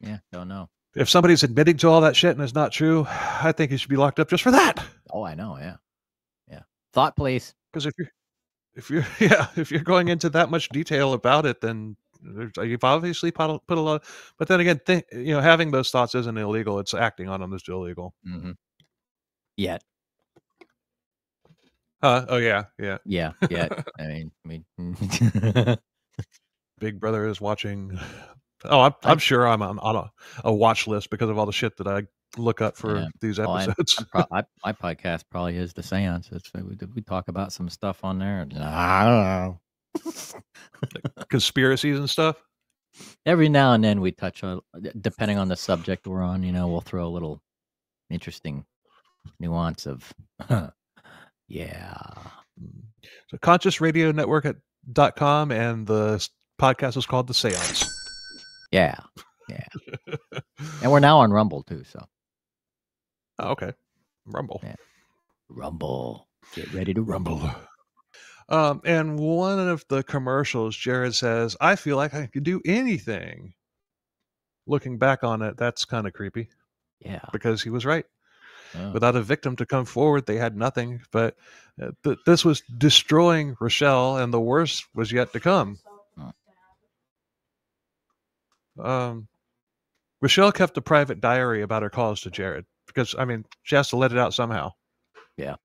yeah, don't know. If somebody's admitting to all that shit and it's not true, I think he should be locked up just for that. Oh, I know. Yeah, yeah. Thought, please. Because if you're, if you're, yeah, if you're going into that much detail about it, then you've obviously put a, put a lot. But then again, think, you know, having those thoughts isn't illegal. It's acting on them is illegal. Mm-hmm. Yet, Huh? Oh yeah, yeah. yeah, yeah. I mean, I mean. Big Brother is watching. Uh, oh, I'm, I- I'm sure I'm on, on a, a watch list because of all the shit that I look up for Yeah. these episodes. I'm pro- I, my podcast probably is the seance. It's, we, we talk about some stuff on there. and I don't know. Conspiracies and stuff. Every now and then we touch on, depending on the subject we're on. You know, we'll throw a little interesting nuance of, yeah, So consciousradionetwork at dot com and the podcast is called The Seance. Yeah, yeah. and we're now on Rumble too. So Oh, okay. Rumble. Yeah. Rumble, get ready to rumble. Um, and one of the commercials, Jared says, I feel like I could do anything. Looking back on it, that's kind of creepy Yeah. because he was right. Oh, Without a victim to come forward, they had nothing. But uh, th- this was destroying Rochelle, and the worst was yet to come. Um, Rochelle kept a private diary about her calls to Jared because, I mean, she has to let it out somehow. Yeah.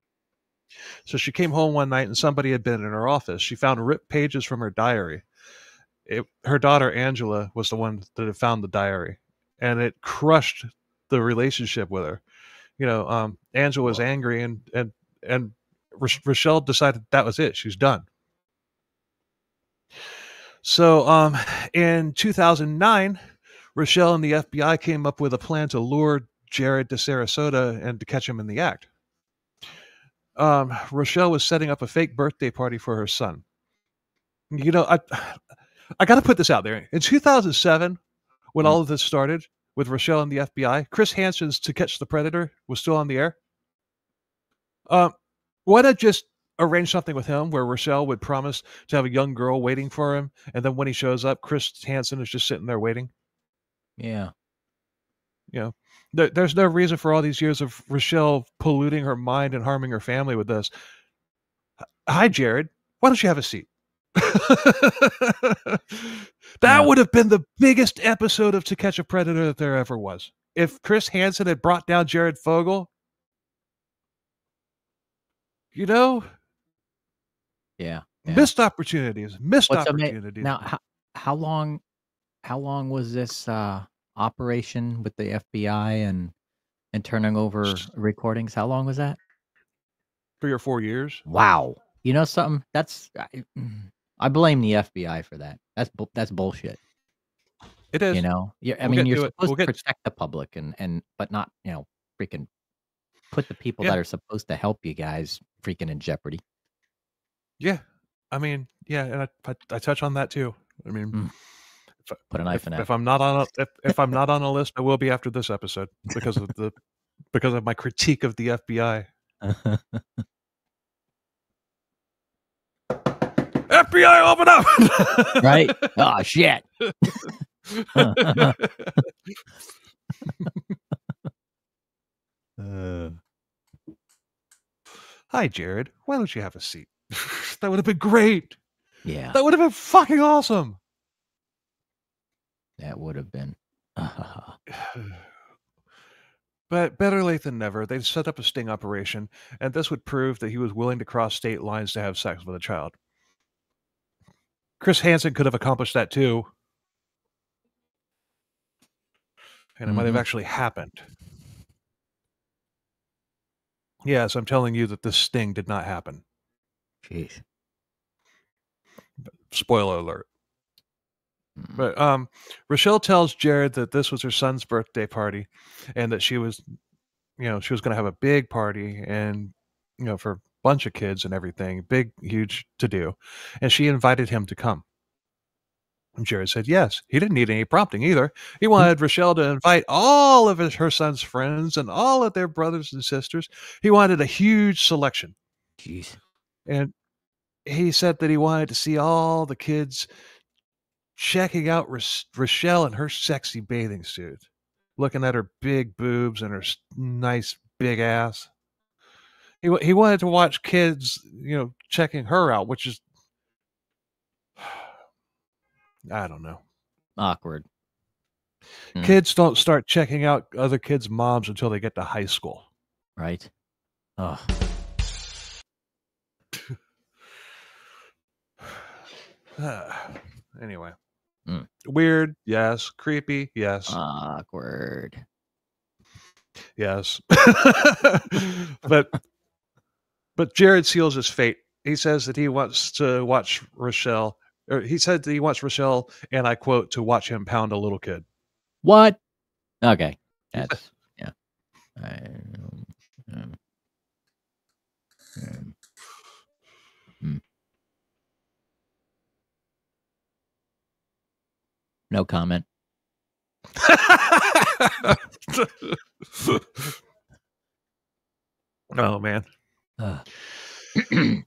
So she came home one night and somebody had been in her office. She found ripped pages from her diary. It, her daughter Angela was the one that had found the diary, and it crushed the relationship with her. You know, um, Angela was angry, and and and Roch- Rochelle decided that was it. She's done. So, um, in 2009, Rochelle and the FBI came up with a plan to lure Jared to Sarasota and to catch him in the act. Um, Rochelle was setting up a fake birthday party for her son. You know, I I got to put this out there. In 2007, when Mm. all of this started with Rochelle and the FBI, Chris Hansen's To Catch the Predator was still on the air. Um, why not just arrange something with him where Rochelle would promise to have a young girl waiting for him, and then when he shows up, Chris Hansen is just sitting there waiting? Yeah. You know, there, there's no reason for all these years of Rochelle polluting her mind and harming her family with this. Hi, Jared. Why don't you have a seat? that Yeah. would have been the biggest episode of To Catch a Predator that there ever was. If Chris Hansen had brought down Jared Fogle, you know, Yeah. Yeah. missed opportunities, missed What's ama- opportunities. Now, how, how long, how long was this uh, operation with the FBI and and turning over recordings? How long was that? Three or four years. Wow. You know something? That's I, mm, I blame the FBI for that. That's that's bullshit. It is. You know, yeah. I We'll mean, you're to supposed We'll to protect the public and and but not you know freaking put the people Yeah. that are supposed to help you guys freaking in jeopardy. Yeah. I mean, yeah, and I, I, I touch on that too. I mean, Mm. Put a knife if, in it. if I'm not on a if, if I'm not on a list, I will be after this episode because of the because of my critique of the FBI. FBI, open up! right? Oh shit. Uh, Hi, Jared. Why don't you have a seat? that would have been great. yeah, That would have been fucking awesome. that would have been. But better late than never. They'd set up a sting operation, and this would prove that he was willing to cross state lines to have sex with a child. Chris Hansen could have accomplished that too. And it might have Mhm. actually happened. Yes, I'm telling you that this sting did not happen. Jeez. Spoiler alert. Mm. But um, Rochelle tells Jared that this was her son's birthday party, and that she was, you know, she was going to have a big party, and you know, for a bunch of kids and everything, big, huge to do, and she invited him to come. And Jared said yes. He didn't need any prompting either. He wanted Rochelle to invite all of his, her son's friends and all of their brothers and sisters. He wanted a huge selection. Jeez. And he said that he wanted to see all the kids checking out Rochelle in her sexy bathing suit, looking at her big boobs and her nice big ass. He he wanted to watch kids, you know, checking her out, which is I don't know. Awkward. Mm. Kids don't start checking out other kids' moms until they get to high school. Right. Oh. anyway. Mm. Weird, yes. Creepy, yes. Awkward. Yes. but but Jared seals his fate. He says that he wants to watch Rochelle or he said that he wants Rochelle and I quote to watch him pound a little kid. What? Okay. That's yeah. I, um, um, um, hmm. No comment. oh man. Ugh. then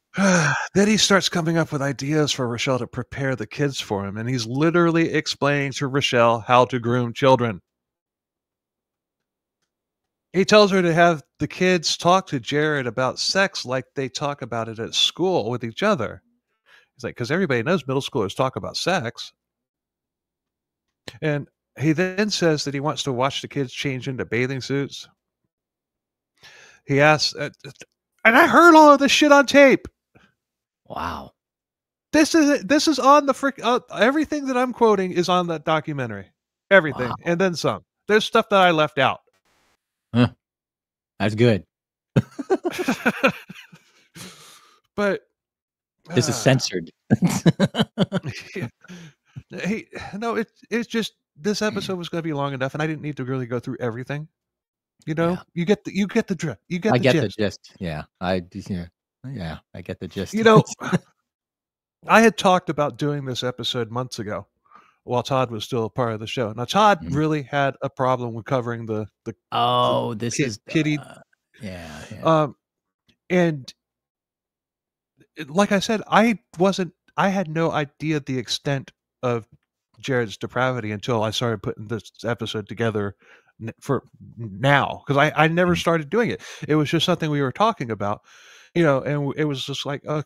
he starts coming up with ideas for Rochelle to prepare the kids for him, and he's literally explaining to Rochelle how to groom children. He tells her to have the kids talk to Jared about sex like they talk about it at school with each other. He's like, because everybody knows middle schoolers talk about sex. And he then says that he wants to watch the kids change into bathing suits. He asks, uh, And I heard all of this shit on tape. Wow. This is this is on the frick. Uh, everything that I'm quoting is on that documentary. Everything, Wow. and then some. There's stuff that I left out. That's good. but This is censored. yeah. Hey, no, it's it's just this episode was going to be long enough, and I didn't need to really go through everything. You know, Yeah. you get the you get the drift. You get I the get gist. the gist. Yeah. I yeah. Yeah, I get the gist. You know, I had talked about doing this episode months ago, while Todd was still a part of the show. Now, Todd Mhm. really had a problem with covering the the oh, this Kid- is kitty- uh, yeah, yeah. um, and like I said, I wasn't. I had no idea the extent of Jared's depravity until I started putting this episode together for now because I I never Mhm. started doing it. It was just something we were talking about, you know, and it was just like, uh,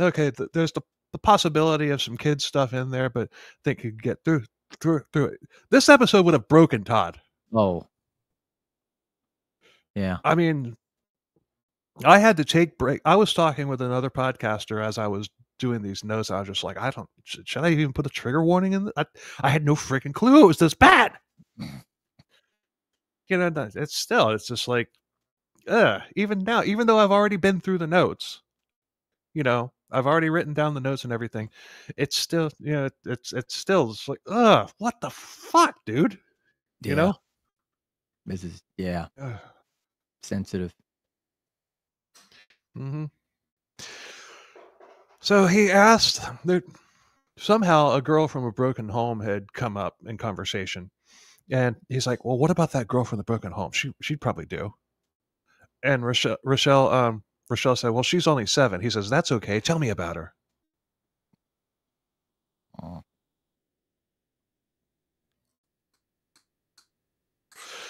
okay, th- there's the the possibility of some kids stuff in there, but think they could get through through through it. This episode would have broken Todd. oh. Yeah. I mean, I had to take break. I was talking with another podcaster as I was doing these notes. I was just like, I don't. Should, should I even put a trigger warning in? th- I, I had no freaking clue it was this bad. You know, it's still. It's just like, uh, even now, even though I've already been through the notes, you know, I've already written down the notes and everything. It's still, you know, it, it's it's still just like, uh, what the fuck, dude? You know. This is yeah, Ugh. sensitive. hmm So he asked there somehow a girl from a broken home had come up in conversation, and he's like, "Well, what about that girl from the broken home? She she'd probably do." And Rochelle Rochelle um Rochelle said, "Well, she's only seven. He says, "That's okay. Tell me about her." Oh.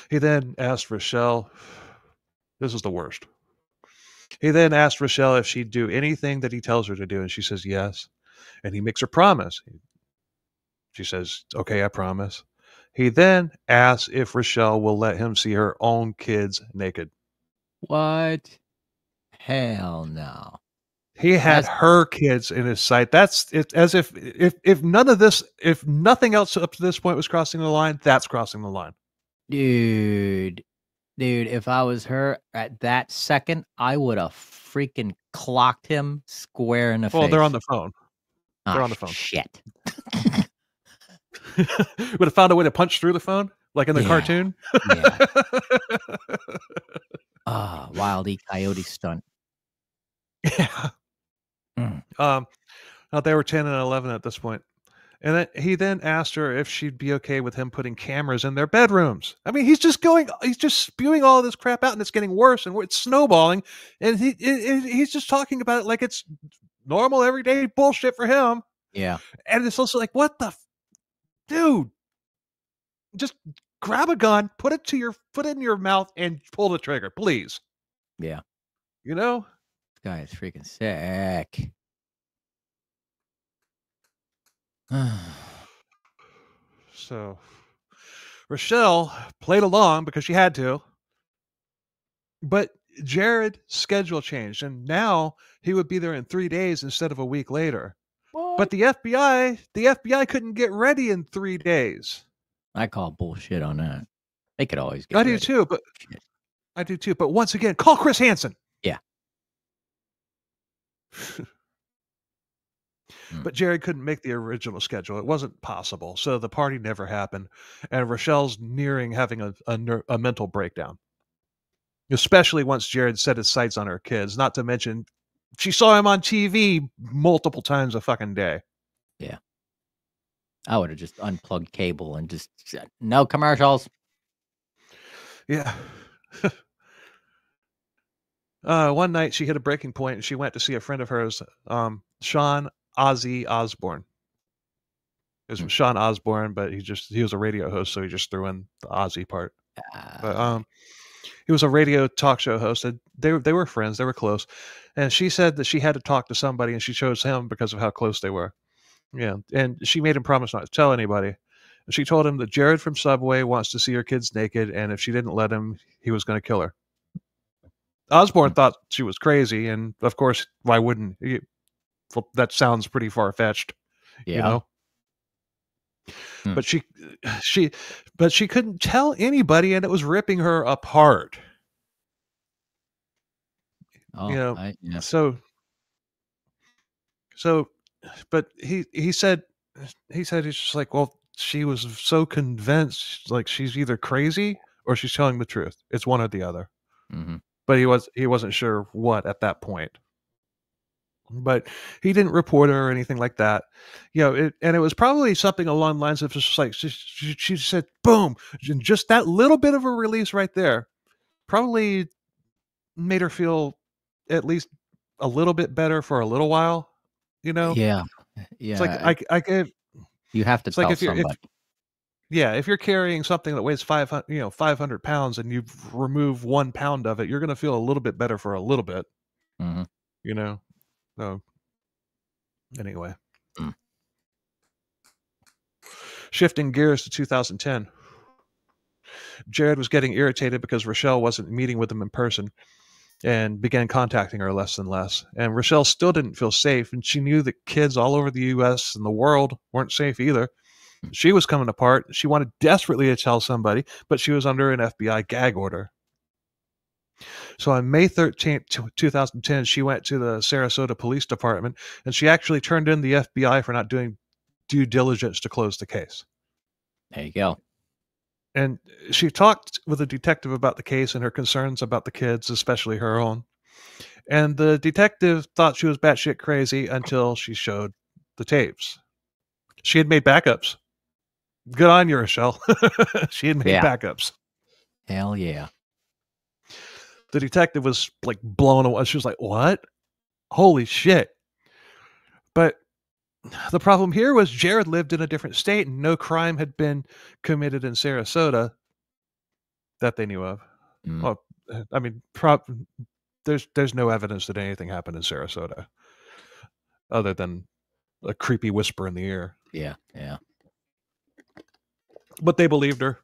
He then asked Rochelle, "This is the worst." He then asks Rochelle if she'd do anything that he tells her to do, and she says yes. And he makes her promise. She says, "Okay, I promise." He then asks if Rochelle will let him see her own kids naked. What? Hell no. He had That's- her kids in his sight. That's it, as if if if none of this, if nothing else up to this point was crossing the line, that's crossing the line. Dude. Dude, if I was her at that second, I would have freaking clocked him square in the Well, face. Well, they're on the phone. Ah, they're on the phone. Shit. Would have found a way to punch through the phone, like in the Yeah. cartoon. Yeah. Ah, Wile E. Coyote stunt. yeah. Mm. Um, now they were ten and eleven at this point, and then he then asked her if she'd be okay with him putting cameras in their bedrooms. I mean, he's just going, he's just spewing all this crap out, and it's getting worse, and it's snowballing, and he it, it- he's just talking about it like it's normal, everyday bullshit for him, Yeah. and it's also like, what the, f- dude, just grab a gun, put it to your, foot in your mouth, and pull the trigger, please. Yeah. You know. This guy is freaking sick. So Rochelle played along because she had to. But Jared's schedule changed, and now he would be there in three days instead of a week later. But the FBI, the FBI couldn't get ready in three days. I call bullshit on that. They could always get I do too, but Shit. I do too. But once again, call Chris Hansen. Yeah. Hmm. but Jerry couldn't make the original schedule. It wasn't possible. So the party never happened. And Rochelle's nearing having a, a, a mental breakdown, especially once Jared set his sights on her kids, not to mention she saw him on TV multiple times a fucking day. Yeah. I would have just unplugged cable and just said, no commercials. Yeah. uh, one night she hit a breaking point and she went to see a friend of hers, um, Sean Ozzy Osborne. It was Hmm. Sean Osborne, but he just he was a radio host, so he just threw in the Ozzy part. But Ah, um, he was a radio talk show host. And they were- they were friends. They were close. And she said that she had to talk to somebody, and she chose him because of how close they were. Yeah, and she made him promise not to tell anybody. And she told him that Jared from Subway wants to see her kids naked, and if she didn't let him, he was going to kill her. Osborne thought she was crazy, and of course, why wouldn't he? That sounds pretty far fetched, Yeah. you know. Hmm. But she, she, but she couldn't tell anybody, and it was ripping her apart. Oh, you know, I, yeah. So, so, but he he said he said he's just like, well, she was so convinced, like she's either crazy or she's telling the truth. It's one or the other. hmm But he was he wasn't sure what at that point. But he didn't report her or anything like that. You know, it, and it was probably something along the lines of just like she, she, said, boom, and just that little bit of a release right there, probably made her feel at least a little bit better for a little while. You know, Yeah. Yeah. it's like I I could you have to it's like if you're- if- yeah, if you're carrying something that weighs five hundred, you know, five hundred pounds, and you remove one pound of it, you're going to feel a little bit better for a little bit. hmm You know, so anyway, Mm. shifting gears to 2010. Jared was getting irritated because Rochelle wasn't meeting with him in person and began contacting her less and less. And Rochelle still didn't feel safe, and she knew that kids all over the US and the world weren't safe either. She was coming apart. She wanted desperately to tell somebody, but she was under an FBI gag order. So on May 13th, 2010, she went to the Sarasota Police Department and she actually turned in the FBI for not doing due diligence to close the case. There you go. And she talked with a detective about the case and her concerns about the kids, especially her own. And the detective thought she was batshit crazy until she showed the tapes. She had made backups. Good on you, Rochelle. she had made Yeah. backups. Hell yeah. The detective was like blown away. She was like, What? Holy shit. But the problem here was Jared lived in a different state and no crime had been committed in Sarasota that they knew of. Mm. Well, I mean, there's there's no evidence that anything happened in Sarasota, other than a creepy whisper in the ear. Yeah. Yeah. But they believed her,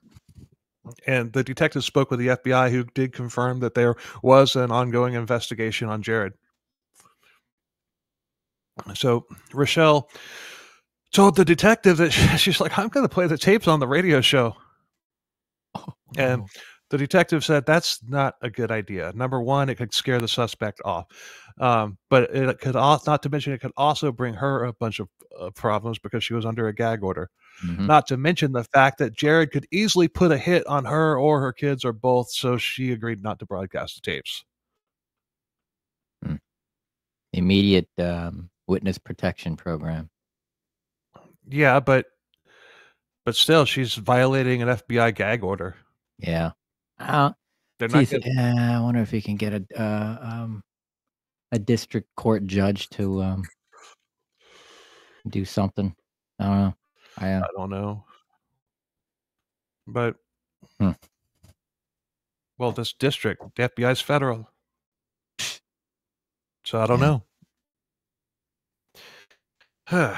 and the detective spoke with the FBI, who did confirm that there was an ongoing investigation on Jared. So Rochelle told the detective that she's like, "I'm going to play the tapes on the radio show." Oh, and the detective said that's not a good idea. Number one, it could scare the suspect off, um, but it could also, not to mention, it could also bring her a bunch of uh, problems because she was under a gag order. Mhm. Not to mention the fact that Jared could easily put a hit on her or her kids or both, so she agreed not to broadcast the tapes. Immediate um, witness protection program. Yeah, but but still, she's violating an FBI gag order. Yeah. Uh, They're not. geez, Gonna, uh, I wonder if you can get a uh, um, a district court judge to um, do something. I don't know. I uh, I don't know, but Hmm. well, this district, the FBI's federal, so I don't know.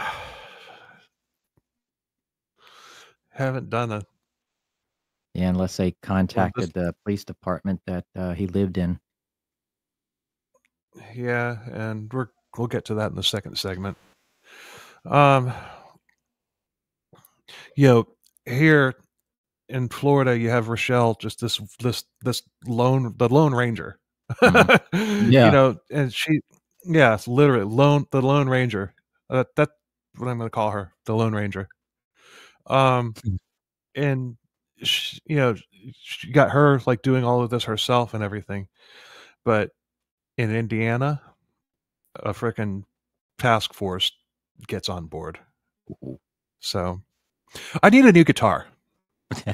Haven't done a yeah, unless they contacted the police department that uh, he lived in. Yeah, and we're we'll get to that in the second segment. Um, you know, here in Florida, you have Rochelle, just this this this lone the Lone Ranger. Yeah. you know, and she, yeah, it's literally lone the Lone Ranger. Uh, that's what I'm going to call her, the Lone Ranger. Um, Hmm. and she, you know, she got her like doing all of this herself and everything, but in Indiana, a freaking task force gets on board. So I need a new guitar.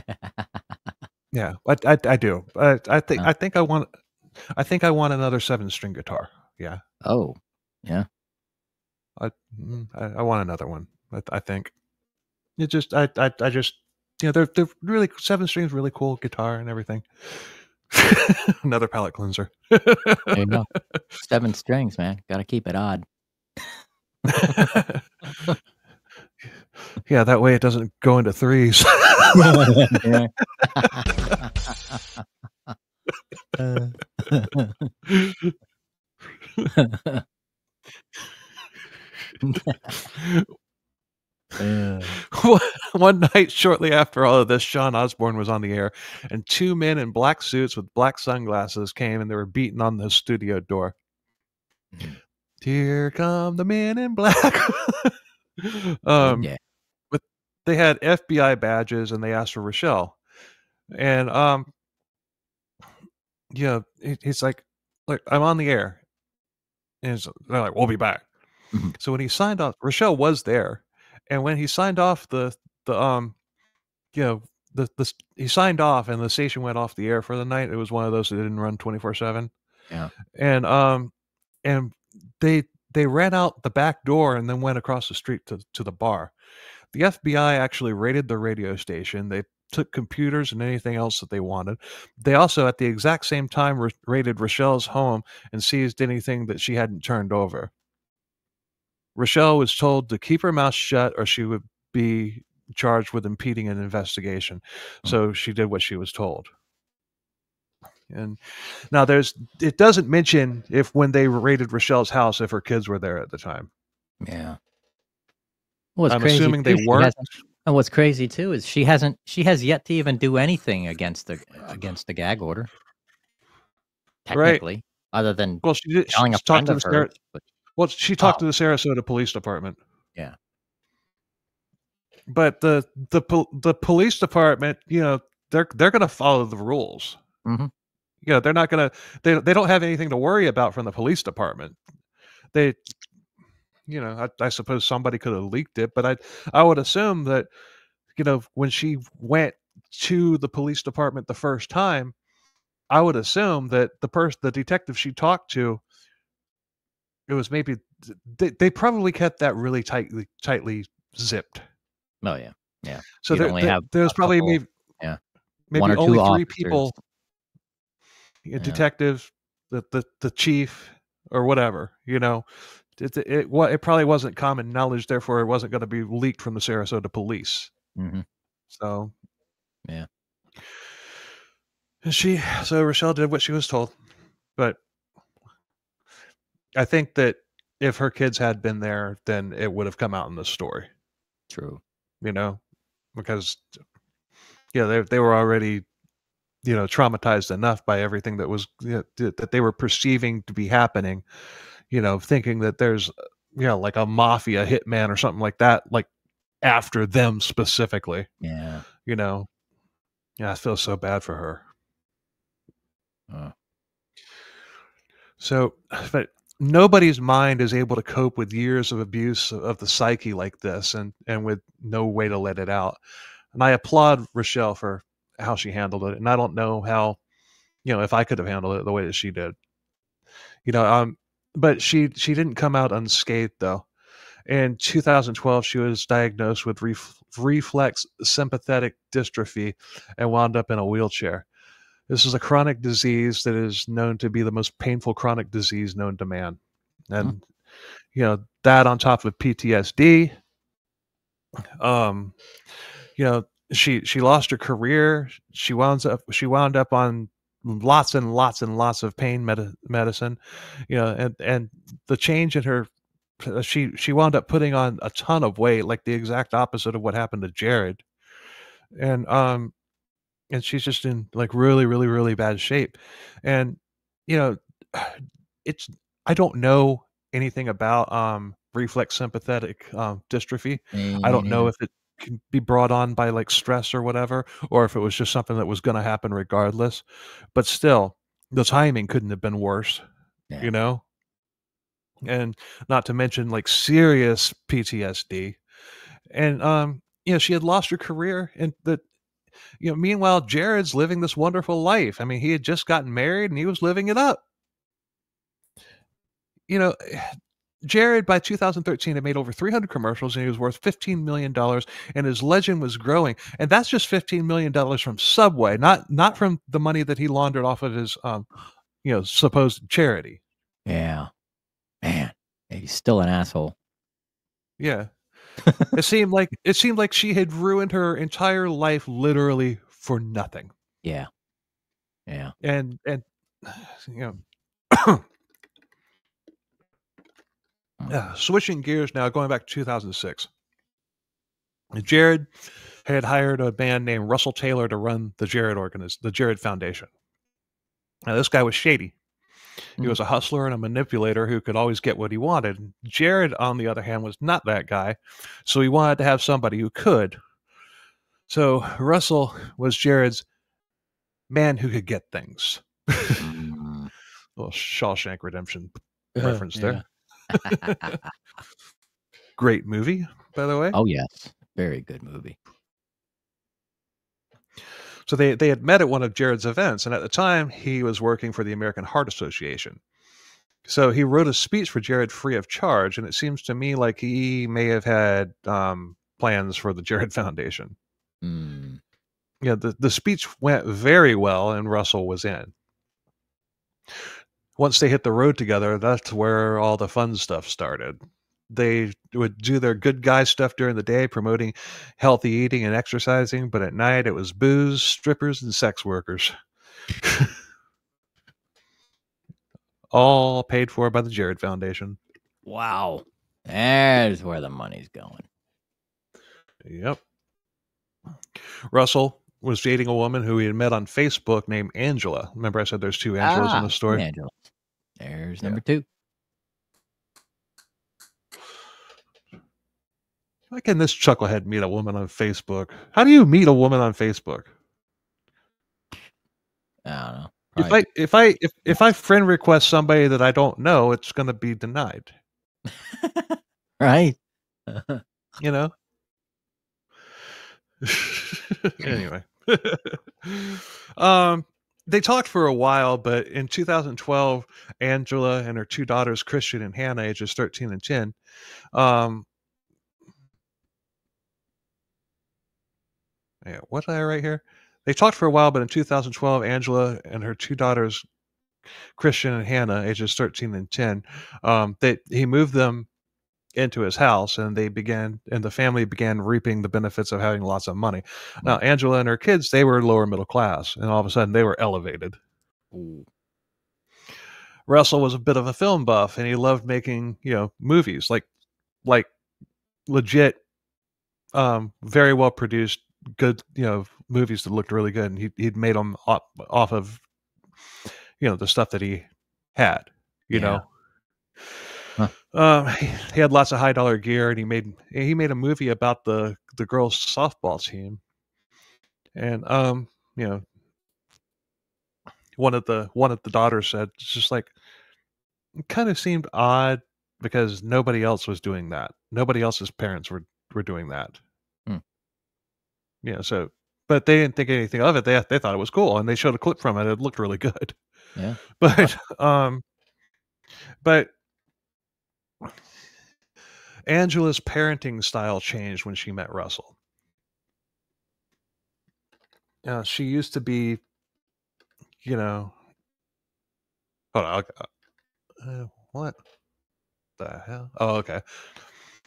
Yeah, I I, I do. I, I think. I think I want I think I want another seven string guitar. Yeah, oh, I mm, I, I want another one. I, I think it just I, I I just you know they're they're really seven strings really cool guitar and everything. another palate cleanser. there you go. Seven strings, man. Got to keep it odd. yeah, that way it doesn't go into threes. Uh, Uh, One- night, shortly after all of this, Sean Osborne was on the air, and two men in black suits with black sunglasses came and they were beating on the studio door. Mhm. Here come the men in black. um, yeah. they had FBI badges and they asked for Rochelle. And um yeah, he- he's like, like I'm on the air. And they're like, we'll be back. Mhm. So when he signed off, Rochelle was there. And when he signed off the the um you know the the he signed off and the station went off the air for the night. It was one of those that didn't run 24/7. Yeah. And um and they they ran out the back door and then went across the street to to the bar. The FBI actually raided the radio station. They took computers and anything else that they wanted. They also, at the exact same time, ra- raided Rochelle's home and seized anything that she hadn't turned over. Rochelle was told to keep her mouth shut or she would be charged with impeding an investigation. Hmm. So she did what she was told. And now there's it doesn't mention if when they raided Rochelle's house if her kids were there at the time. Yeah. What's I'm crazy assuming they weren't. And what's crazy too is she hasn't she has yet to even do anything against the against the gag order. Right. Technically, other than Well, she did. Telling a friend to of hers. But well, she talked Oh. to the Sarasota Police Department. Yeah. But the the the police department, you know, they're they're going to follow the rules. Mhm. You know, they're not going to. They they don't have anything to worry about from the police department. They, you know, I, I suppose somebody could have leaked it, but I I would assume that, you know, when she went to the police department the first time, I would assume that the person, the detective she talked to, it was maybe they, they probably kept that really tightly tightly zipped. oh yeah, yeah. So there, there- have there's a probably couple- maybe yeah, maybe one or two only three officers. people, a Yeah. detective, the, the the chief or whatever. You know, it it it, it probably wasn't common knowledge, therefore it wasn't going to be leaked from the Sarasota police. hmm So Yeah. And she so Rochelle did what she was told, but I think that if her kids had been there, then it would have come out in the story. true. You know, because yeah, they they were already you know traumatized enough by everything that was you know, that they were perceiving to be happening. You know, thinking that there's you know like a mafia hitman or something like that, like after them specifically. Yeah. You know, yeah, I feel so bad for her. Uh, So, but nobody's mind is able to cope with years of abuse of the psyche like this and and with no way to let it out. And I applaud Rochelle for how she handled it. And I don't know how, you know, if I could have handled it the way that she did. You know, um but she she didn't come out unscathed though. In 2012, she was diagnosed with ref, reflex sympathetic dystrophy and wound up in a wheelchair. This is a chronic disease that is known to be the most painful chronic disease known to man. And you know, that on top of PTSD, um, you know, she she lost her career. She wound up she wound up on lots and lots and lots of pain medi- medicine, you know, and and the change in her she she wound up putting on a ton of weight, like the exact opposite of what happened to Jared. And um and she's just in like really really really bad shape. And you know it's i don't know anything about um reflex sympathetic um dystrophy. I don't know if it can be brought on by like stress or whatever or if it was just something that was going to happen regardless. But still the timing couldn't have been worse Yeah. you know? And not to mention like serious ptsd and um you know she had lost her career and the you know meanwhile jared's living this wonderful life. I mean he had just gotten married and he was living it up. You know jared by 2013 had made over 300 commercials and he was worth 15 million dollars and his legend was growing. And that's just 15 million dollars from subway not not from the money that he laundered off of his um you know supposed charity. Yeah. Man, he's still an asshole. yeah it seemed like it seemed like she had ruined her entire life literally for nothing Yeah. Yeah. and and you know Uh, switching gears now, going back to 2006. Jared had hired a man named Russell Taylor to run the Jared organiz- the Jared Foundation. Now, this guy was shady. He was a hustler and a manipulator who could always get what he wanted. Jared, on the other hand, was not that guy, so he wanted to have somebody who could. So Russell was Jared's man who could get things. Mm. Little Shawshank Redemption reference there. Great movie, by the way. oh yes, very good movie. So they, they had met at one of Jared's events, and at the time he was working for the American Heart Association. So he wrote a speech for Jared free of charge, and it seems to me like he may have had um, plans for the Jared Foundation. Mm. Yeah, the, the speech went very well, and Russell was in. Once they hit the road together, that's where all the fun stuff started. They would do their good guy stuff during the day, promoting healthy eating and exercising, but at night it was booze, strippers, and sex workers. all paid for by the Jared Foundation. Wow, there's where the money's going. Yep. Russell was dating a woman who he had met on Facebook named Angela. Remember, I said there's two Angelas Ah, in the story? Angela. There's Yeah. number two. Why can this chucklehead meet a woman on Facebook? How do you meet a woman on Facebook? I don't know. If I if I if, if I friend request somebody that I don't know, it's gonna be denied. right? You know? anyway. um they talked for a while, but in 2012, Angela and her two daughters, Christian and Hannah, ages 13 and 10, um, yeah, what did I write here? They talked for a while, but in 2012, Angela and her two daughters, Christian and Hannah, ages 13 and 10, um, they he moved them into his house and they began and the family began reaping the benefits of having lots of money. Now Angela and her kids, they were lower middle class, and all of a sudden they were elevated. Ooh. Russell was a bit of a film buff and he loved making, you know, movies like like legit um very well produced good, you know, movies that looked really good and he he'd made them off, off of you know, the stuff that he had, you Yeah. know. Huh. Um, he, he had lots of high dollar gear and he made he made a movie about the the girls softball team. And um, you know, one of the one of the daughters said it's just like it kind of seemed odd because nobody else was doing that. Nobody else's parents were were doing that. Hmm. Yeah, so but they didn't think anything of it. They they thought it was cool and they showed a clip from it. It looked really good. Yeah. But um but Angela's parenting style changed when she met Russell. Uh, she used to be, you know, hold on. Uh, what the hell? Oh, okay.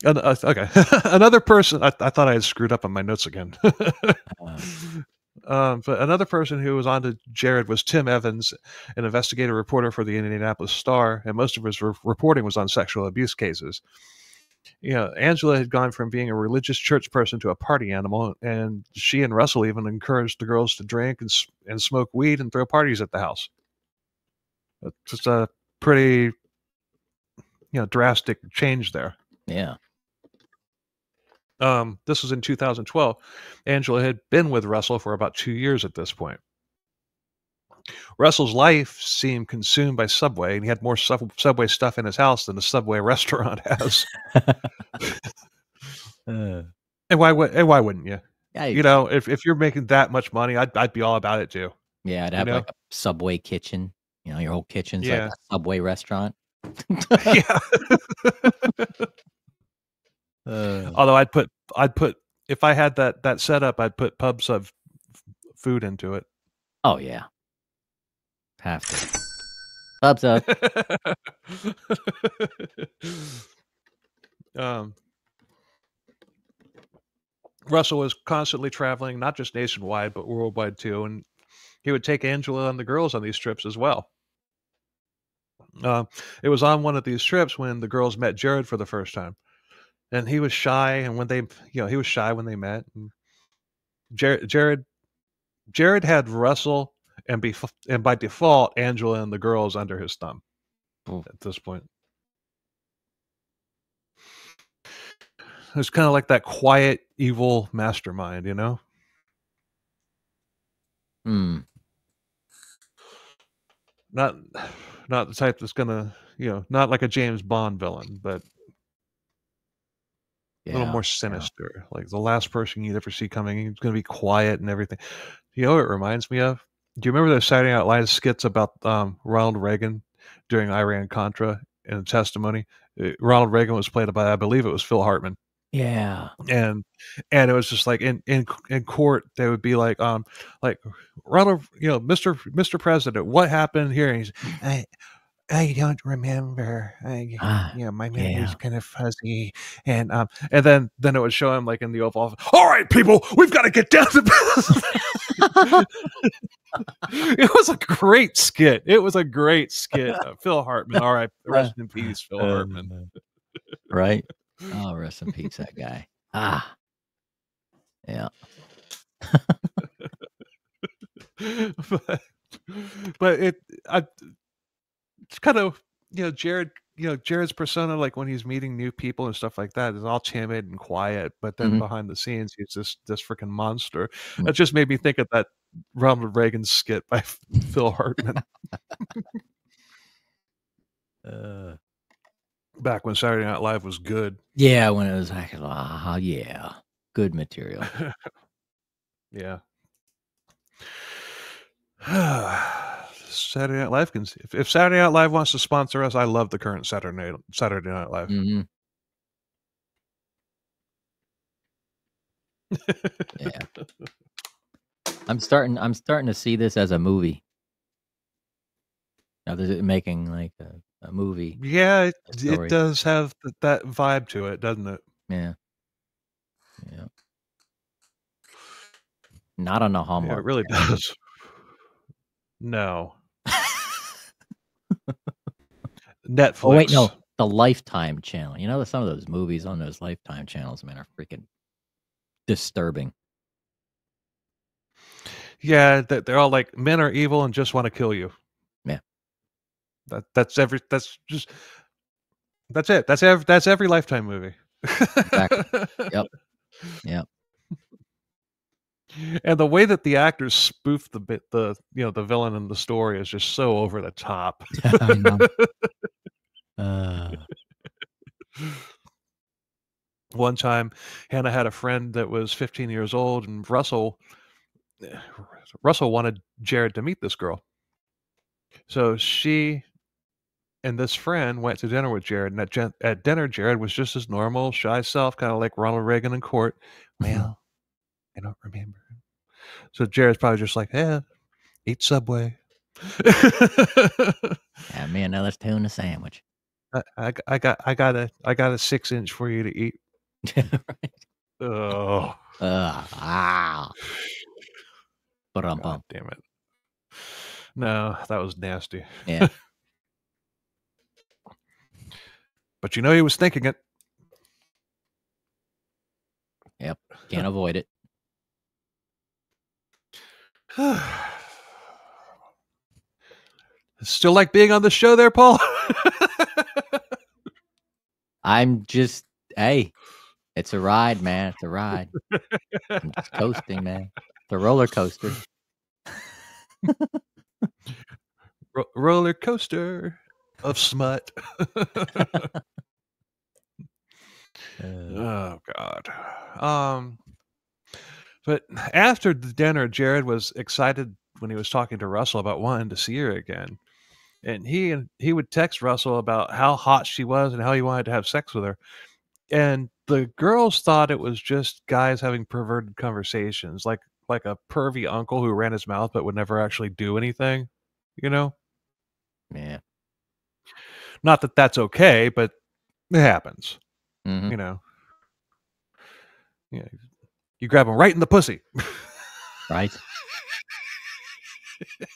Uh, okay. another person. I, I thought I had screwed up on my notes again. um, but another person who was on to Jared was Tim Evans, an investigative reporter for the Indianapolis Star, and most of his re- reporting was on sexual abuse cases. You know, Angela had gone from being a religious church person to a party animal, and she and Russell even encouraged the girls to drink and and smoke weed and throw parties at the house. It's just a pretty, you know, drastic change there. Yeah. Um, this was in 2012. Angela had been with Russell for about two years at this point. Russell's life seemed consumed by Subway, and he had more sub- Subway stuff in his house than a Subway restaurant has. Uh, and why would and why wouldn't you? yeah, You know, if, if you're making that much money, I'd I'd be all about it too. yeah, I'd you have know? like a Subway kitchen. You know, your whole kitchen's Yeah. like a Subway restaurant. yeah. Uh, Although I'd put I'd put if I had that that setup, I'd put pub sub f- food into it. oh yeah, have to. Thumbs up. um, Russell was constantly traveling, not just nationwide, but worldwide too. And he would take Angela and the girls on these trips as well. Uh, it was on one of these trips when the girls met Jared for the first time, and he was shy. And when they, you know, he was shy when they met. And Jared, Jared, Jared had Russell and be and by default Angela and the girls under his thumb Oh. at this point. It's kind of like that quiet, evil mastermind, you know. Hmm. Not, not the type that's gonna, you know, not like a James Bond villain, but Yeah. a little more sinister. Like the last person you'd ever see coming, he's going to be quiet and everything. You know what it reminds me of? Do you remember those Saturday Night Live skits about um, Ronald Reagan during Iran Contra in testimony? Uh, Ronald Reagan was played by, I believe it was Phil Hartman, Yeah. and and it was just like in in in court they would be like um like Ronald, you know, Mister Mister President, what happened here? And he's, I I don't remember. I, Ah, you know, my memory's yeah. kind of fuzzy. And um, and then then it would show him like in the Oval Office. All right, people, we've got to get down to business. it was a great skit. It was a great skit. Uh, Phil Hartman. All right, rest in peace, Phil Hartman. right? Oh, rest in peace, that guy. Ah. Yeah. but, but it, I, it's kind of you know Jared. You know Jared's persona, like when he's meeting new people and stuff like that, is all timid and quiet. But then Mhm. behind the scenes, he's this this freaking monster. Mm. That just made me think of that Ronald Reagan skit by Phil Hartman Uh, back when Saturday Night Live was good. yeah, when it was like, ah, yeah. Good material. yeah. Saturday Night Live can. If, if Saturday Night Live wants to sponsor us, I love the current Saturday Night Saturday Night Live. hmm Yeah. I'm starting I'm starting to see this as a movie. Now they're making like a, a movie. Yeah, it, it does have th- that vibe to it, doesn't it? Yeah. Yeah. Not on a Yeah, Hallmark. it really channel. does. No. Netflix. Oh wait, no, the Lifetime channel. You know, some of those movies on those Lifetime channels, man, are freaking disturbing. Yeah, that they're all like men are evil and just want to kill you. Yeah. That that's every that's just that's it. That's every that's every lifetime movie. Exactly. Yep. Yep. And the way that the actors spoof the bit the you know the villain in the story is just so over the top. Uh, One time, Hannah had a friend that was 15 years old, and Russell Russell wanted Jared to meet this girl. So she and this friend went to dinner with Jared, and at, gen- at dinner, Jared was just his normal, shy self, kind of like Ronald Reagan in court. Well, I don't remember. So Jared's probably just like, yeah, eat Subway. yeah, me another tuna sandwich. I, I, I got I got a I got a six inch for you to eat. right. Oh, Uh, ah. But God damn it! No, that was nasty. yeah. But you know he was thinking it. Yep. Can't avoid it. Still like being on the show there, Paul? I'm just, hey, it's a ride, man. It's a ride. I'm just coasting, man. The roller coaster. Ro- roller coaster of smut. Uh, oh God. Um but after the dinner, Jared was excited when he was talking to Russell about wanting to see her again. And he and he would text Russell about how hot she was and how he wanted to have sex with her. And the girls thought it was just guys having perverted conversations, like like a pervy uncle who ran his mouth but would never actually do anything, you know? yeah. Not that that's okay, but it happens. hmm you know. Yeah, you grab them right in the pussy. Right.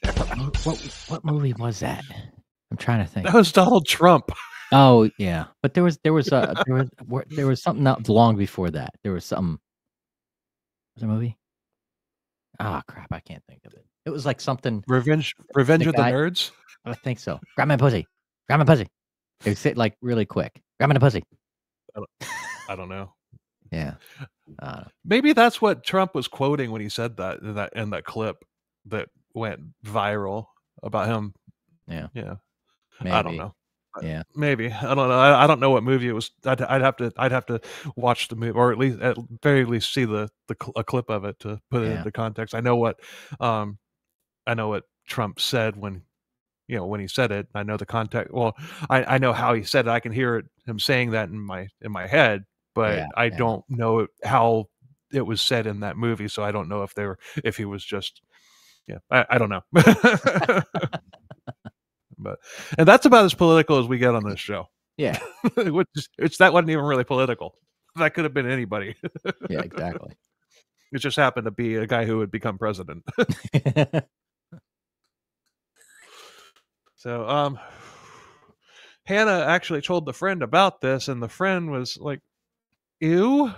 what, what, what movie was that? I'm I'm trying to think. That was Donald Trump. Oh yeah, but there was there was uh, there was there was something not long before that. There was something. Was a movie? Ah crap, I can't think of it. It was like something. Revenge Revenge The of the Nerds. I think so. Grab my pussy. Grab my pussy. It was like really quick. Grab my pussy. I don't know. Yeah. Uh, Maybe that's what Trump was quoting when he said that in that in that clip that went viral about him. Yeah. Yeah. maybe. I don't know. Yeah. Maybe I don't know. I, I don't know what movie it was. I'd, I'd have to. I'd have to watch the movie, or at least at very least see the the cl- a clip of it to put it Yeah. into context. I know what, um, I know what Trump said when, you know, when he said it. I know the context. Well, I I know how he said it. I can hear it, him saying that in my in my head, but Yeah, I yeah. don't know how it was said in that movie. So I don't know if they were if he was just. Yeah, I, I don't know. but and that's about as political as we get on this show. Yeah. which which that wasn't even really political. That could have been anybody. Yeah. Exactly. It just happened to be a guy who would become president. So, um, Hannah actually told the friend about this, and the friend was like, "Ew,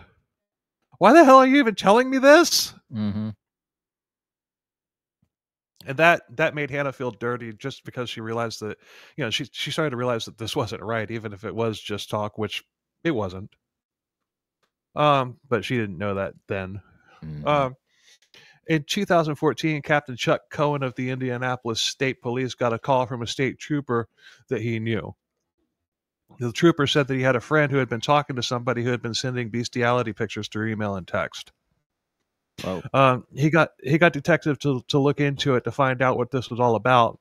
why the hell are you even telling me this?" hmm And that that made Hannah feel dirty just because she realized that, you know, she she started to realize that this wasn't right, even if it was just talk, which it wasn't. Um, but she didn't know that then. Mm-hmm. Um, in 2014, Captain Chuck Cohen of the Indianapolis State Police got a call from a state trooper that he knew. The trooper said that he had a friend who had been talking to somebody who had been sending bestiality pictures through email and text. Whoa. Um, he got he got detective to to look into it to find out what this was all about.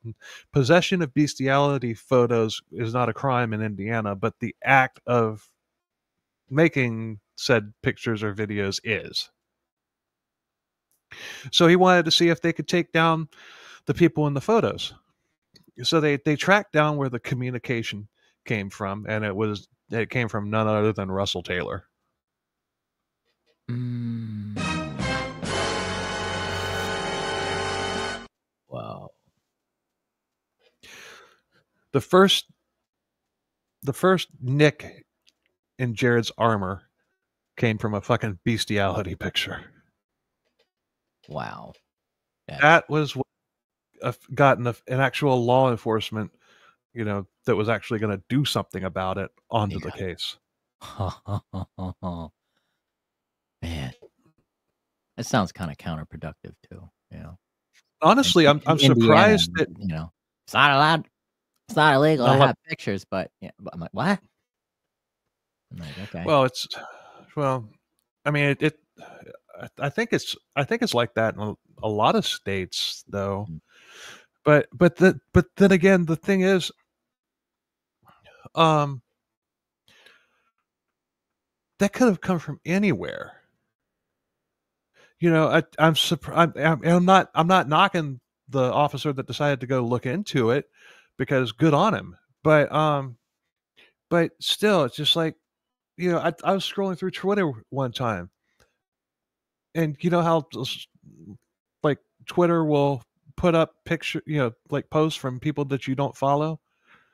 Possession of bestiality photos is not a crime in Indiana, but the act of making said pictures or videos is. So he wanted to see if they could take down the people in the photos. So they they tracked down where the communication came from, and it was it came from none other than Russell Taylor. Mm. Wow. the first the first nick in Jared's armor came from a fucking bestiality picture. Wow. That was what uh, got an, an actual law enforcement, you know, that was actually going to do something about it onto the case. Man. That sounds kind of counterproductive too, you know. Honestly, I'm I'm Indiana, surprised that you know it's not allowed it's not illegal Not to have pictures, but yeah, but I'm like, what? I'm like, okay. well, it's well, I mean, it, it I- I think it's I think it's like that in a, a lot of states though. Mm. But but the but then again, the thing is um that could have come from anywhere. You know, I, I'm surprised. I'm, not. I'm not knocking the officer that decided to go look into it because good on him. But um, but still, it's just like you know, I, I was scrolling through Twitter one time, and you know how like Twitter will put up picture, you know, like posts from people that you don't follow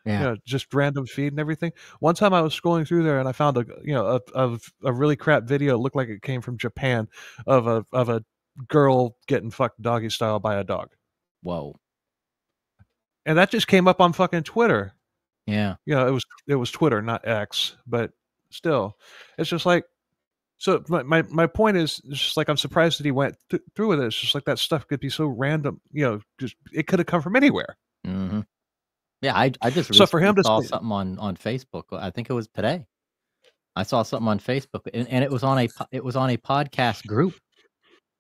yeah. you know, just random feed and everything. One time I was scrolling through there and I found a you know a of a really crap video. It looked like it came from Japan of a of a girl getting fucked doggy style by a dog, Whoa. and that just came up on fucking Twitter. Yeah. You know, it was it was Twitter, not X, but still, it's just like. So my, my, my point is it's just like I'm surprised that he went th- through with it. It's just like that stuff could be so random, you know, just it could have come from anywhere. hmm Yeah, I I just So for him to saw something on on Facebook. I think it was today. I saw something on Facebook, and, and it was on a it was on a podcast group,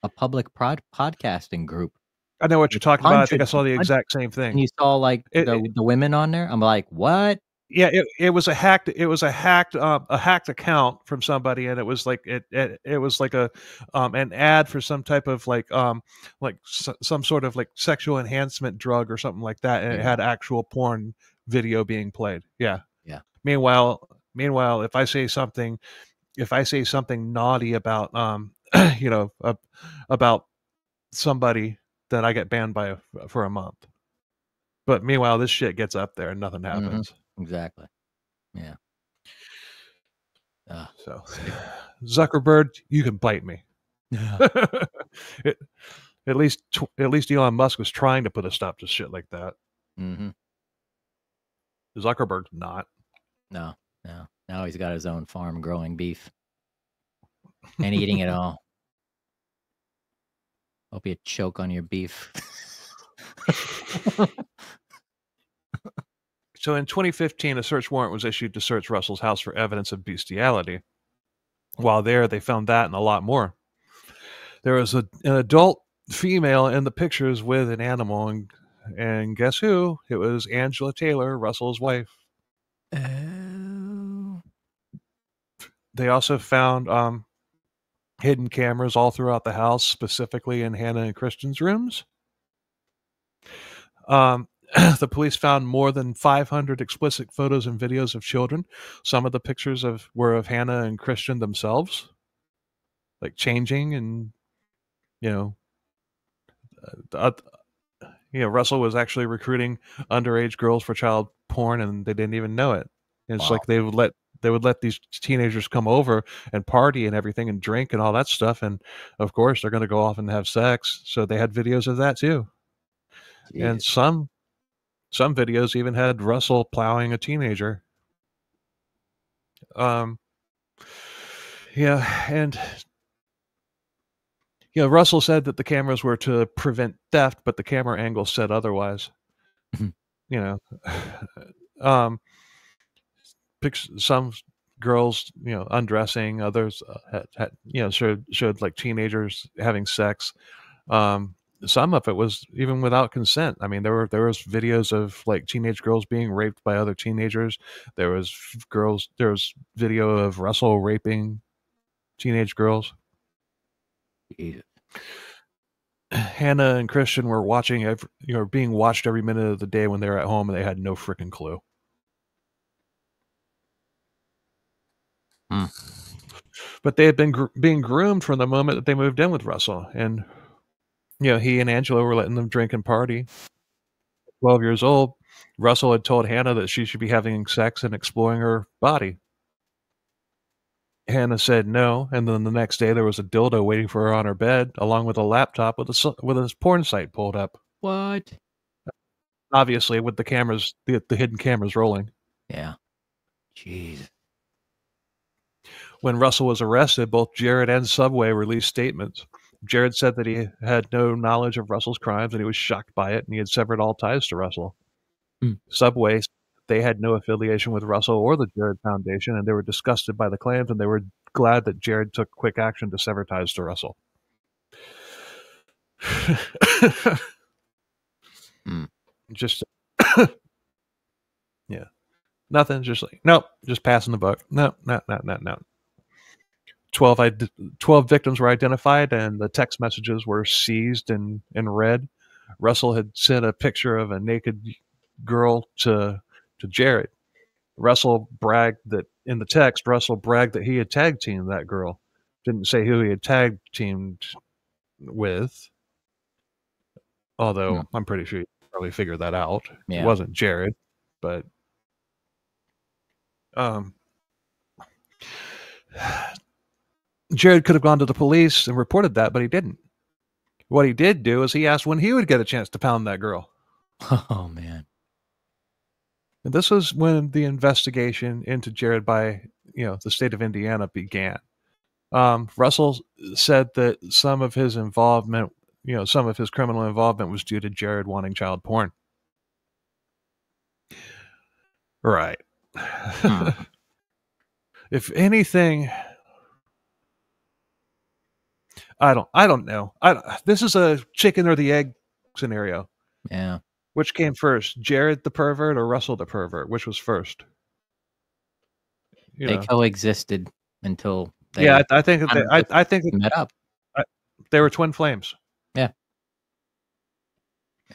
a public prod, podcasting group. I know what you're talking about. I think I saw the exact same thing. And you saw like It- the, the women on there. I'm like, what? Yeah it, it was a hacked it was a hacked um a hacked account from somebody and it was like it it, it was like a um an ad for some type of like um like s- some sort of like sexual enhancement drug or something like that and it had actual porn video being played yeah Yeah. meanwhile meanwhile if i say something if i say something naughty about um you know uh, about somebody then i get banned by a, for a month But meanwhile, this shit gets up there and nothing Mhm. happens. Exactly. Yeah. Uh, So, Zuckerberg, you can bite me. It- at least, tw- at least Elon Musk was trying to put a stop to shit like that. Mm-hmm. Zuckerberg's not. No, no. Now he's got his own farm growing beef and eating it all. Hope you choke on your beef. So in 2015, a search warrant was issued to search Russell's house for evidence of bestiality. While there, they found that and a lot more. There was a, an adult female in the pictures with an animal, and, and guess who? It was Angela Taylor, Russell's wife. oh. They also found um, hidden cameras all throughout the house, specifically in Hannah and Christian's rooms. Um, the police found more than 500 explicit photos and videos of children. Some of the pictures of were of Hannah and Christian themselves, like changing and you know, uh, uh, you know, Russell was actually recruiting underage girls for child porn, and they didn't even know it. And it's Wow. like they would let they would let these teenagers come over and party and everything and drink and all that stuff, and of course they're going to go off and have sex. So they had videos of that too and some some videos even had Russell plowing a teenager. Um, yeah, and you know, Russell said that the cameras were to prevent theft, but the camera angle said otherwise. Mhm. you know, um, some girls, you know, undressing, others uh, had, had, you know, showed showed like teenagers having sex. Um, some of it was even without consent. I mean, there were there was videos of like teenage girls being raped by other teenagers. There was girls. There was video of Russell raping teenage girls. Hannah and Christian were watching, every, you know, being watched every minute of the day when they were at home, and they had no freaking clue. Hmm. But they had been gr- being groomed from the moment that they moved in with Russell, and you know, he and Angela were letting them drink and party. Twelve years old, Russell had told Hannah that she should be having sex and exploring her body. Hannah said no, and then the next day there was a dildo waiting for her on her bed, along with a laptop with a s- with a porn site pulled up. What? Obviously, with the cameras, the, the hidden cameras rolling. Yeah. Jeez. When Russell was arrested, both Jared and Subway released statements. Jared said that he had no knowledge of Russell's crimes and he was shocked by it, and he had severed all ties to Russell. Hmm. Subway, they had no affiliation with Russell or the Jared Foundation, and they were disgusted by the claims, and they were glad that Jared took quick action to sever ties to Russell. Hmm. Just, yeah, nothing. Just like nope, just passing the buck. No, no, no, no, no. 12, id- 12 victims were identified and the text messages were seized and, and read. Russell had sent a picture of a naked girl to to Jared. Russell bragged that in the text, Russell bragged that he had tag teamed that girl. Didn't say who he had tag teamed with. Although I'm pretty sure you probably figured that out. Yeah. It wasn't Jared, but um Jared could have gone to the police and reported that, but he didn't. What he did do is he asked when he would get a chance to pound that girl. Oh man. And this was when the investigation into Jared by you know the state of Indiana began. Um, Russell said that some of his involvement, you know, some of his criminal involvement was due to Jared wanting child porn. Right. if anything, I don't. I don't know. I this is a chicken or the egg scenario. Yeah. Which came first, Jared the pervert or Russell the pervert? Which was first? You they know. coexisted until they yeah, I, I think they, I, I think met up. they were twin flames. Yeah.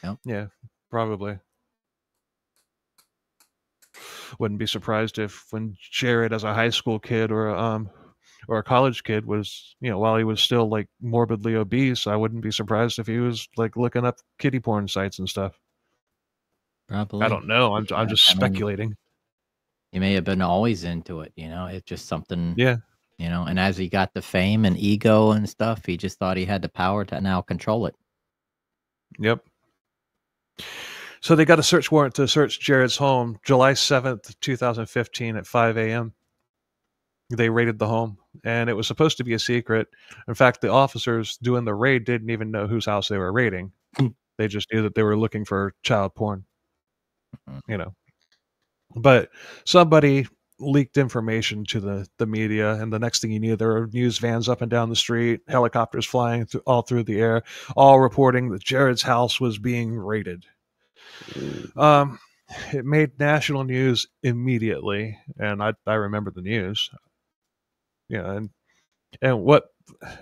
Yeah. Yeah, probably. Wouldn't be surprised if when Jared, as a high school kid or um or a college kid, was you know while he was still like morbidly obese, I wouldn't be surprised if he was like looking up kitty porn sites and stuff. Probably. I don't know. I'm I'm just I mean- speculating. He may have been always into it. You know, it's just something. Yeah. You know, and as he got the fame and ego and stuff, he just thought he had the power to now control it. Yep. So they got a search warrant to search Jared's home July 7th, 2015 at 5 a.m. They raided the home and it was supposed to be a secret. In fact, the officers doing the raid didn't even know whose house they were raiding. Hmm. they just knew that they were looking for child porn, Mhm. you know. But somebody leaked information to the, the media, and the next thing you knew, there were news vans up and down the street, helicopters flying th- all through the air, all reporting that Jared's house was being raided. Um, it made national news immediately, and I I remember the news. Yeah, and and what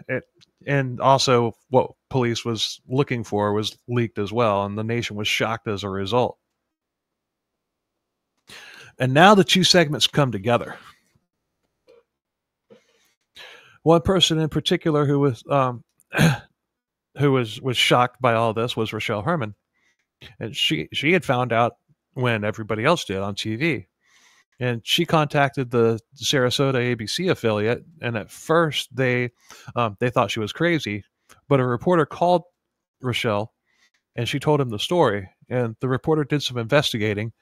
it and also what police was looking for was leaked as well, and the nation was shocked as a result. And now the two segments come together. One person in particular who was um, who was was shocked by all this was Rochelle Herman, and she she had found out when everybody else did on TV, and she contacted the Sarasota ABC affiliate, and at first they um, they thought she was crazy, but a reporter called Rochelle, and she told him the story, and the reporter did some investigating.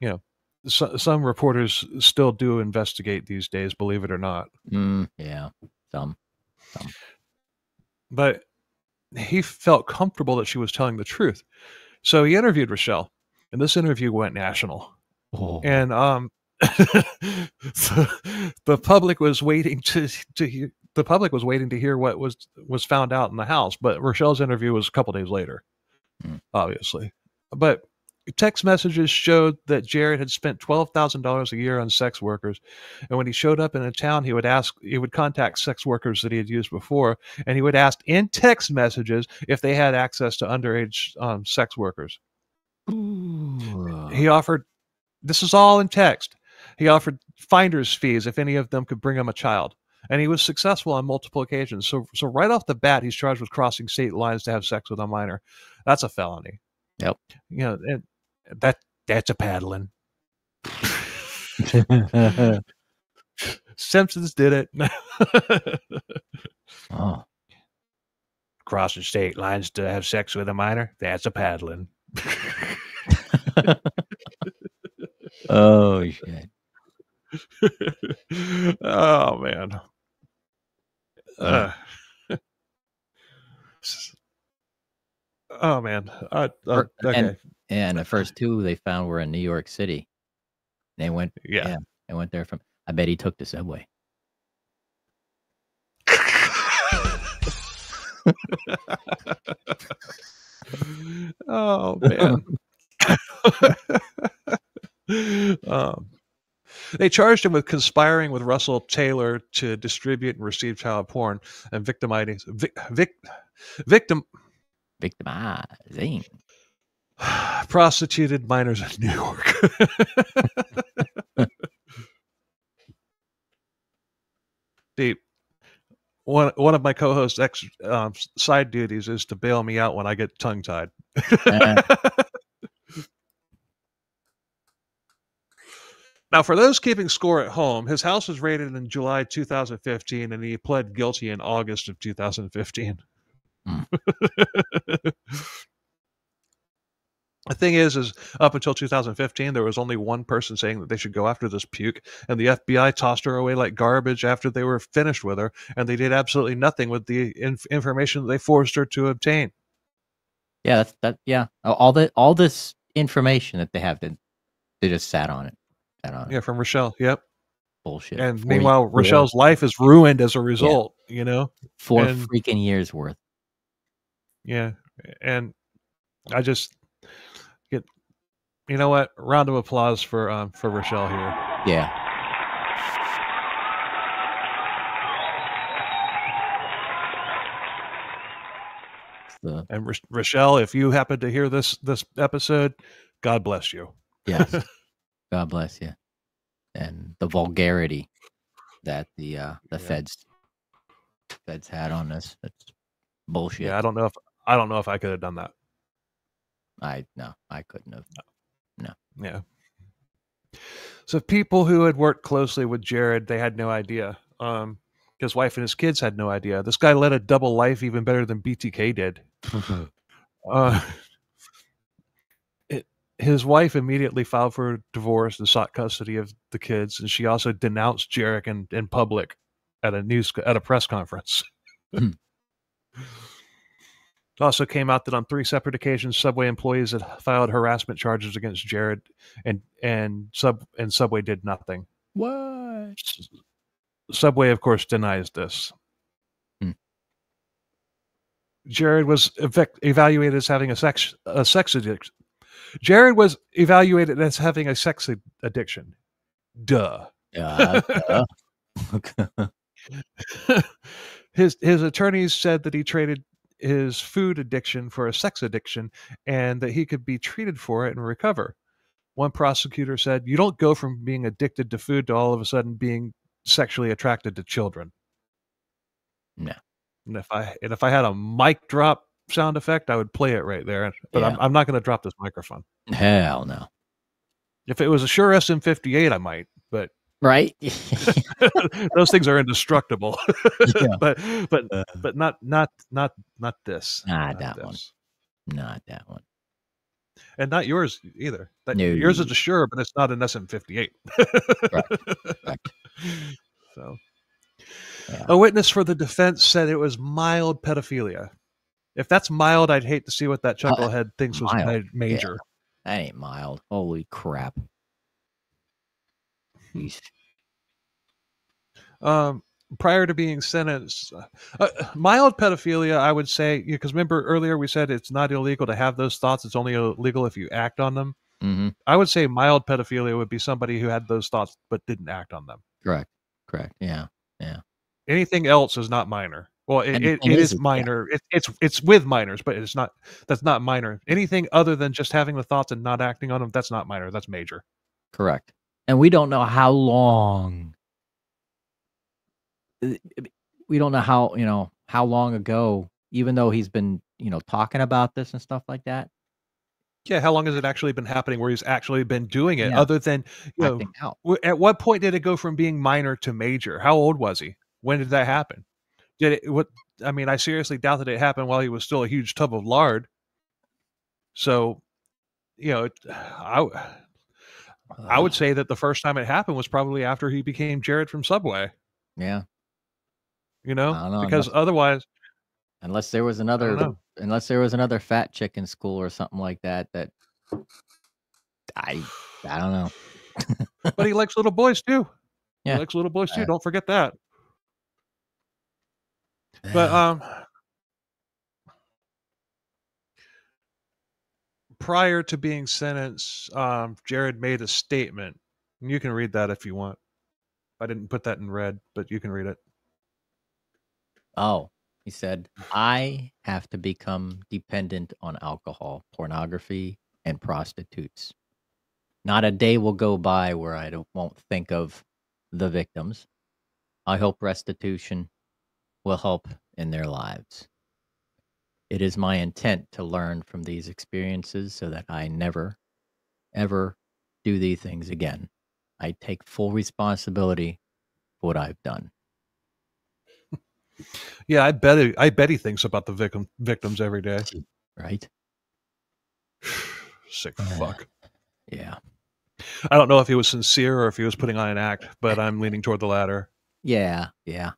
You know, so, some reporters still do investigate these days, believe it or not. Mm, yeah. Some. but he felt comfortable that she was telling the truth. So he interviewed Rochelle, and this interview went national. Oh. And um, the, the public was waiting to to hear, the public was waiting to hear what was was found out in the house. But Rochelle's interview was a couple days later, Hmm. obviously. But text messages showed that Jared had spent twelve thousand dollars a year on sex workers, and when he showed up in a town, he would ask, he would contact sex workers that he had used before, and he would ask in text messages if they had access to underage um, sex workers. Ooh. He offered, this is all in text. He offered finder's fees if any of them could bring him a child, and he was successful on multiple occasions. So, so right off the bat, he's charged with crossing state lines to have sex with a minor. That's a felony. Yep. You know, and that that's a paddling. Simpsons did it. oh. Crossing state lines to have sex with a minor. That's a paddling. oh shit. oh man. Uh, oh man. Uh, uh, okay. and- And the first two they found were in New York City. They went yeah. yeah. they went there from I bet he took the subway. oh man. um, they charged him with conspiring with Russell Taylor to distribute and receive child porn and victimizing vic, vic, victim Victimizing. prostituted minors in New York. Deep. One one of my co-hosts' ex um, side duties is to bail me out when I get tongue tied. Uh. now, for those keeping score at home, his house was raided in July 2015, and he pled guilty in August of 2015. Hmm. the thing is, is up until 2015, there was only one person saying that they should go after this puke, and the FBI tossed her away like garbage after they were finished with her, and they did absolutely nothing with the inf- information that they forced her to obtain. Yeah, that's that yeah. All the all this information that they have they, they just sat on it. Sat on Yeah, from Rochelle. Yep. Bullshit. And Four- meanwhile, four- Rochelle's life is ruined as a result. You know. four and- freaking years worth. Yeah, and I just get, you know what? Round of applause for um for Rochelle here. Yeah. The And Ro- Rochelle, if you happen to hear this this episode, God bless you. yes. God bless you. And the vulgarity that the uh the Yeah. feds feds had on us. That's bullshit. Yeah, I don't know if I don't know if I could have done that. I no, I couldn't have. No. Yeah. So people who had worked closely with Jared, they had no idea. Um, his wife and his kids had no idea. This guy led a double life even better than BTK did. Uh, his wife immediately filed for divorce and sought custody of the kids, and she also denounced Jared in, in public at a news at a press conference. Hmm. It also came out that on three separate occasions, Subway employees had filed harassment charges against Jared, and and sub and Subway did nothing. what? Subway, of course, denies this. Hmm. Jared was evaluated as having a sex a sex addiction. Jared was evaluated as having a sex ad- addiction. Duh. Uh, his his attorneys said that he traded his food addiction for a sex addiction and that he could be treated for it and recover. One prosecutor said, "You don't go from being addicted to food to all of a sudden being sexually attracted to children." No. And if I and if I had a mic drop sound effect, I would play it right there. But I'm, I'm not going to drop this microphone. Hell no. If it was a Shure SM58, I might. But Right? those things are indestructible. Yeah. but but Uh. but not not not not this. Nah, Not that one. Not that one. and not yours either. That, No. Yours is a Shure but it's not an SM58. Correct. So, Yeah. a witness for the defense said it was mild pedophilia. If that's mild, I'd hate to see what that chucklehead thinks was Uh, mild, ma- major. That ain't mild. Holy crap. Jeez. Um, prior to being sentenced, uh, uh, mild pedophilia, I would say, because remember earlier we said it's not illegal to have those thoughts; it's only illegal if you act on them. hmm I would say mild pedophilia would be somebody who had those thoughts but didn't act on them. Correct. Correct. Yeah. Yeah. Anything else is not minor. Well, it, it, it is- yeah. minor. It, it's it's with minors, but it's not. That's not minor. Anything other than just having the thoughts and not acting on them, that's not minor. That's major. Correct. And we don't know how long. uh, We don't know how, you know, how long ago, even though he's been, you know, talking about this and stuff like that, Yeah. How long has it actually been happening where he's actually been doing it? Yeah. Other than you know, at what point did it go from being minor to major? How old was he? When did that happen? Did it? What? I mean, I seriously doubt that it happened while he was still a huge tub of lard. So, you know, it, I I would say that the first time it happened was probably after he became Jared from Subway. Yeah. You know, I don't know, because unless- otherwise, Unless there was another, unless there was another fat chick in school or something like that, that I, I don't know. But he likes little boys too. Yeah. He likes little boys too. Uh, Don't forget that. But um prior to being sentenced, um, Jared made a statement. And you can read that if you want. I didn't put that in red, but you can read it. Oh, he said, I have to become dependent on alcohol, pornography, and prostitutes. Not a day will go by where I don't, won't think of the victims. I hope restitution will help in their lives. It is my intent to learn from these experiences so that I never, ever do these things again. I take full responsibility for what I've done. Yeah, I bet he, I bet he thinks about the victim victims every day. Right? Sick fuck. Yeah. I don't know if he was sincere or if he was putting on an act, but I'm leaning toward the latter. Yeah. Yeah.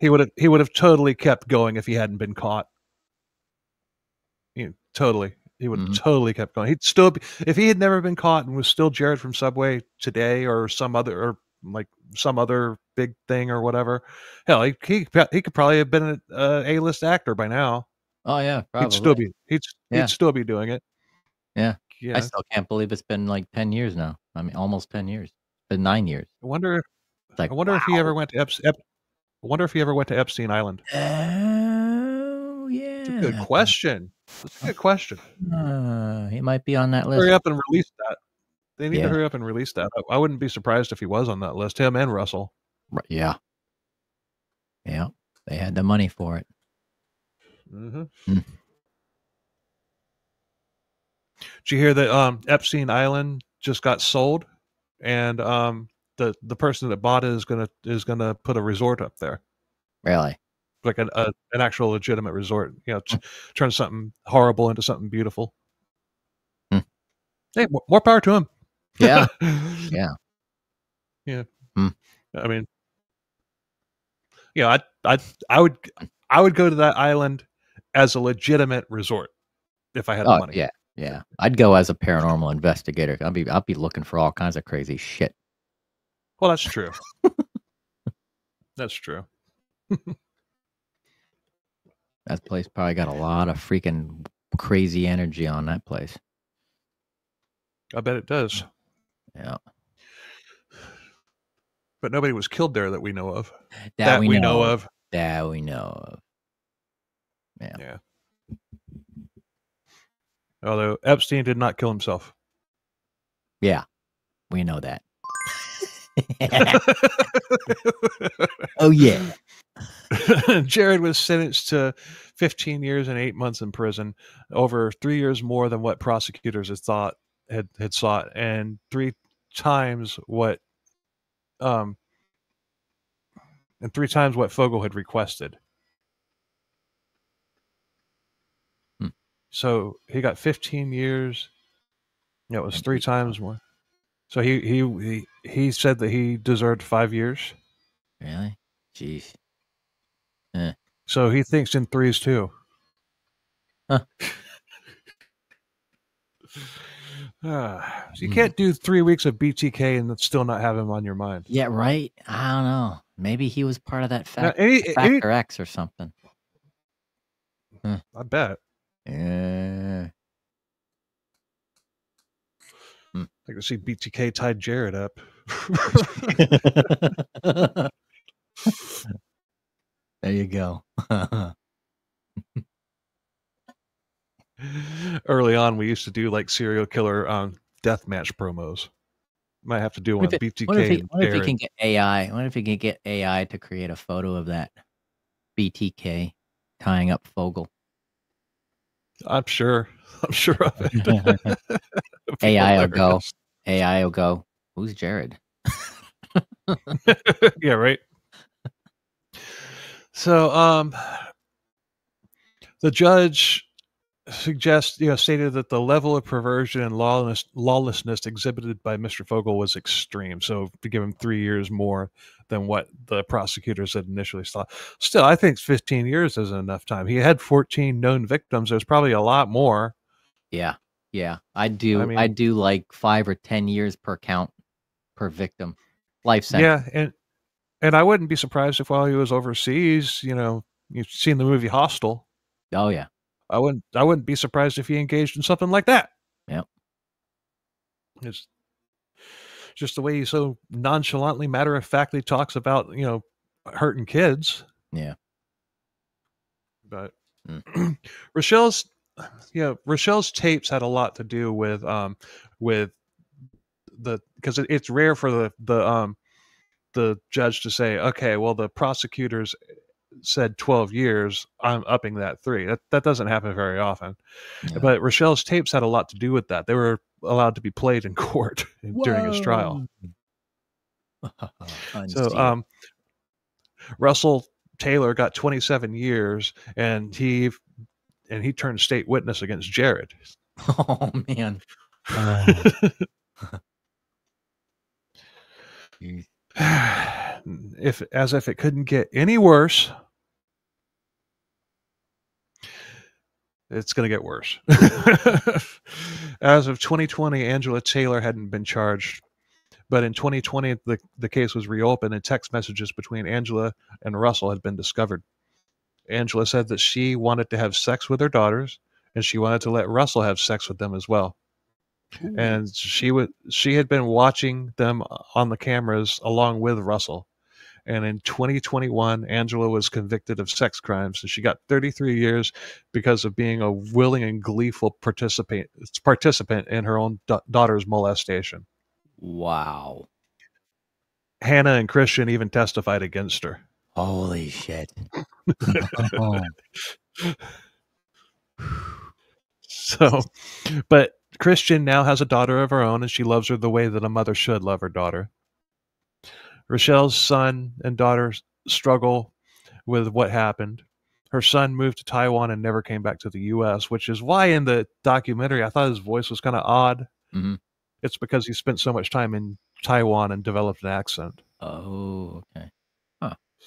He would have he would have totally kept going if he hadn't been caught. You know, totally. He would have Mhm. totally kept going. He'd still be if he had never been caught and was still Jared from Subway today or some other or like some other big thing or whatever. Hell, he he, he could probably have been a A list actor by now. Oh yeah, probably. He'd still be he'd, Yeah. he'd still be doing it. Yeah. Yeah. I still can't believe it's been like ten years now. I mean, almost ten years. Been nine years. I wonder if like, I wonder if he ever went to Ep, Ep, I wonder if he ever went to Epstein Island. Oh yeah. It's a good question. It's a good question. Uh, he might be on that list. Hurry up and release that. They need Yeah. to hurry up and release that. I, I wouldn't be surprised if he was on that list. Him and Russell. Right, Yeah. Yeah. They had the money for it. Mm-hmm. Hmm. Did you hear that um, Epstein Island just got sold, and um, the the person that bought it is gonna is gonna put a resort up there, Really? like an a, an actual legitimate resort. You know, t- turn something horrible into something beautiful. Hmm. Hey, mo- more power to him. Yeah. Yeah. yeah. Hmm. I mean, yeah, I I I would I would go to that island as a legitimate resort if I had the Oh money. yeah. Yeah. I'd go as a paranormal investigator. I'd be I'd be looking for all kinds of crazy shit. Well, that's true. that's true. That place probably got a lot of freaking crazy energy on that place. I bet it does. Yeah. But nobody was killed there that we know of. That, we, know of. That we know of. Yeah. Although Epstein did not kill himself. Yeah. We know that. oh yeah. Jared was sentenced to 15 years and eight months in prison, over three years more than what prosecutors had thought had had sought, and three times what um and three times what Fogle had requested. Hmm. So he got 15 years. It was three times more. So he he he he said that he deserved five years. Really? Jeez. So he thinks in threes too. Huh. Ah, so you Hmm. can't do three weeks of BTK and still not have him on your mind. Yeah, right. I don't know. Maybe he was part of that Now, fact, any, any, Factor X or something. I bet. Yeah. I can see BTK tied Jared up. there you go. Early on, we used to do like serial killer um, death match promos. Might have to do one What if, it- BTK what if he, what if he can get AI? What if he can get AI to create a photo of that BTK tying up Fogle? I'm sure. I'm sure of it. AI will go. AI will go. Who's Jared? yeah, right. So, um, the judge suggests, you know, stated that the level of perversion and lawless, lawlessness exhibited by Mr. Fogle was extreme. So, to give him three years more than what the prosecutors had initially thought. Still, I think 15 years isn't enough time. He had 14 known victims. There's probably a lot more. Yeah, yeah. I do. I, mean- do like five or ten years per count per victim. Life sentence. Yeah, and and I wouldn't be surprised if while he was overseas, you know, you've seen the movie Hostel. Oh yeah. I wouldn't I wouldn't be surprised if he engaged in something like that. Yep. It's just the way he so nonchalantly, matter of factly talks about, you know, hurting kids. Yeah. But Mm. Rochelle's you know, Rochelle's tapes had a lot to do with um with the because it, it's rare for the the um the judge to say, okay, well the prosecutors said 12 years, I'm upping that three. That that doesn't happen very often. Yeah. But Rochelle's tapes had a lot to do with that. They were allowed to be played in court during his trial. So um, Russell Taylor got 27 years, and he and he turned state witness against Jared. oh man. Jeez. Uh, if as if it couldn't get any worse, it's going to get worse. as of 2020, Angela Taylor hadn't been charged, but in 2020, the, the case was reopened and text messages between Angela and Russell had been discovered. Angela said that she wanted to have sex with her daughters and she wanted to let Russell have sex with them as well and she would she had been watching them on the cameras along with Russell. And in 2021, Angela was convicted of sex crimes, and she got 33 years because of being a willing and gleeful participant participant in her own da- daughter's molestation. Wow. Hannah and Christian even testified against her. Holy shit. So, but Christian now has a daughter of her own, and she loves her the way that a mother should love her daughter. Rochelle's son and daughter struggle with what happened. Her son moved to Taiwan and never came back to the U.S., which is why in the documentary I thought his voice was kind of odd. Mhm. It's because he spent so much time in Taiwan and developed an accent. Oh, okay.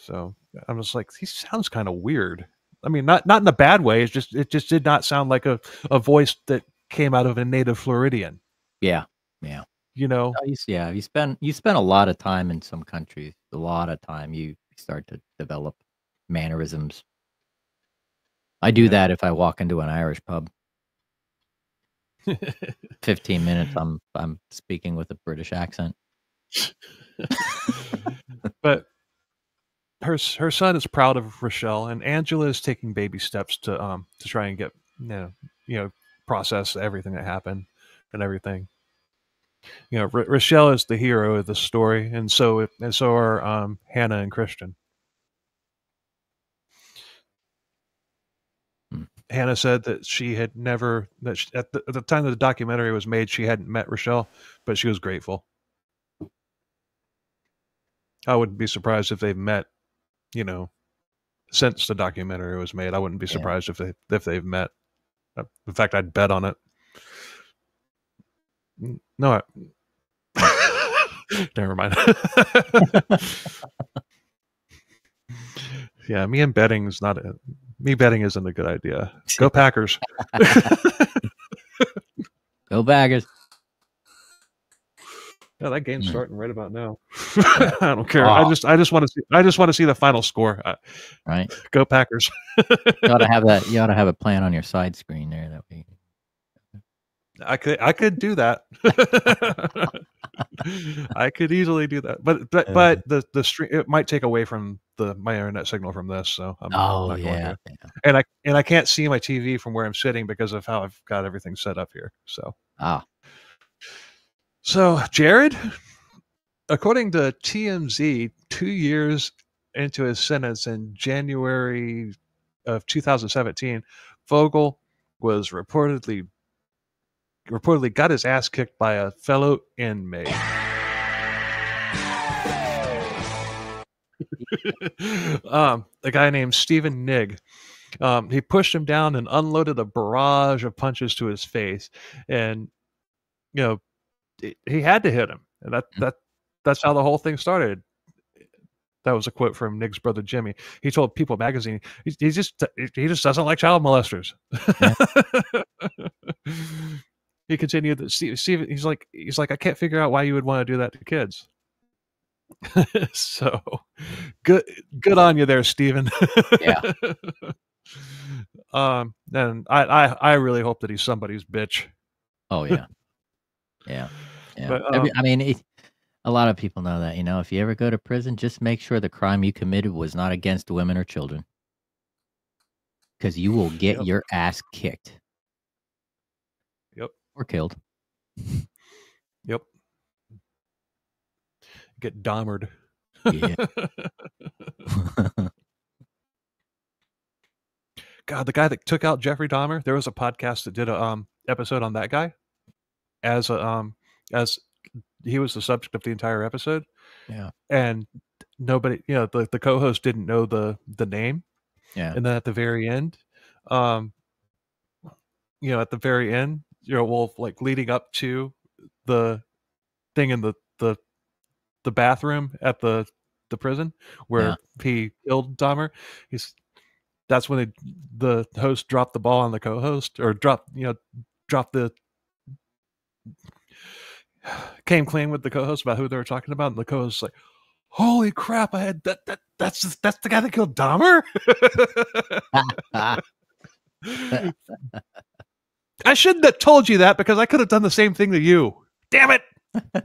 So I was like, he sounds kind of weird. I mean, not not in a bad way. It's just it just did not sound like a, a voice that came out of a native Floridian. Yeah, yeah. You know, you yeah, you spend you spend a lot of time in some countries. A lot of time you start to develop mannerisms. I do Yeah. that if I walk into an Irish pub. Fifteen minutes, I'm I'm speaking with a British accent. but her her son is proud of Rochelle, and Angela is taking baby steps to um to try and get you know you know process everything that happened and everything. You know, R- Rochelle is the hero of the story, and so it- and so are um, Hannah and Christian. Hmm. Hannah said that she had never that she, at, the, at the time that the documentary was made, she hadn't met Rochelle, but she was grateful. I wouldn't be surprised if they've met, you know, since the documentary was made. I wouldn't be Yeah. surprised if they if they've met. Uh, In fact, I'd bet on it. No, I, never mind. yeah, me and betting is not a, me betting isn't a good idea. Go Packers. Go Baggers! Yeah, that game's Hmm. starting right about now. I don't care. I just I just want to see I just want to see the final score. Uh, Right? go Packers. You ought to have that. You ought to have it playing on your side screen there. That way. I could I could do that. I could easily do that, but but Uh. but the the stream it might take away from the my internet signal from this. So I'm Oh not going yeah, to. yeah. and I and I can't see my TV from where I'm sitting because of how I've got everything set up here. So Ah, so Jared, according to TMZ, two years into his sentence in January of 2017, Fogle was reportedly reportedly got his ass kicked by a fellow inmate. um, a guy named Stephen Nigg. Um, he pushed him down and unloaded a barrage of punches to his face, and you know he- had to hit him. And that Mm. that that's how the whole thing started. That was a quote from Nigg's brother Jimmy. He told People magazine, he, he just he just doesn't like child molesters. he continued that Steve, Steve he's like he's like I can't figure out why you would want to do that to kids. so good good on you there, Stephen. Yeah. um and I, I I really hope that he's somebody's bitch. oh yeah, yeah, yeah. But, Every- um, I mean, it, a lot of people know that. You know, if you ever go to prison, just make sure the crime you committed was not against women or children, because you will get Yep. your ass kicked. Yep. Or killed. Yep. Get Dahmered. Yeah. God, the guy that took out Jeffrey Dahmer, there was a podcast that did a um episode on that guy as a um as he was the subject of the entire episode. Yeah. And nobody, you know, the, the co-host didn't know the the name. yeah. And then at the very end, um you know, at the very end, you know, well like leading up to the thing in the the the bathroom at the the prison where Yeah. he killed Dahmer. He's that's when it, the host dropped the ball on the co-host or dropped you know dropped the came clean with the co-host about who they were talking about and the co-host was like holy crap i had that that that's just, that's the guy that killed dahmer? I shouldn't have told you that because i could have done the same thing to you. Damn it.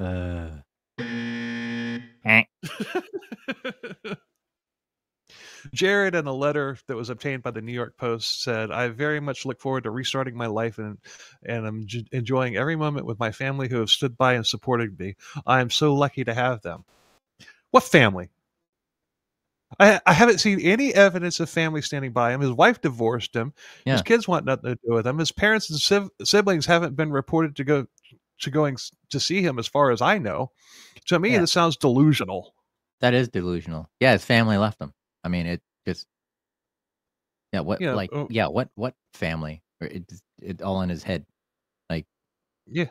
Uh, Jared, in a letter that was obtained by the New York Post, said, "I very much look forward to restarting my life and and I'm j- enjoying every moment with my family who have stood by and supported me. I am so lucky to have them." What family? I, I haven't seen any evidence of family standing by him. His wife divorced him. Yeah. His kids want nothing to do with him. His parents and siv- siblings haven't been reported to go to going to see him, as far as I know. To me, Yeah. this sounds delusional. That is delusional. Yeah, his family left him. I mean, it just yeah. What Yeah, like uh, yeah? What what family? Or It it all in his head. Like yeah.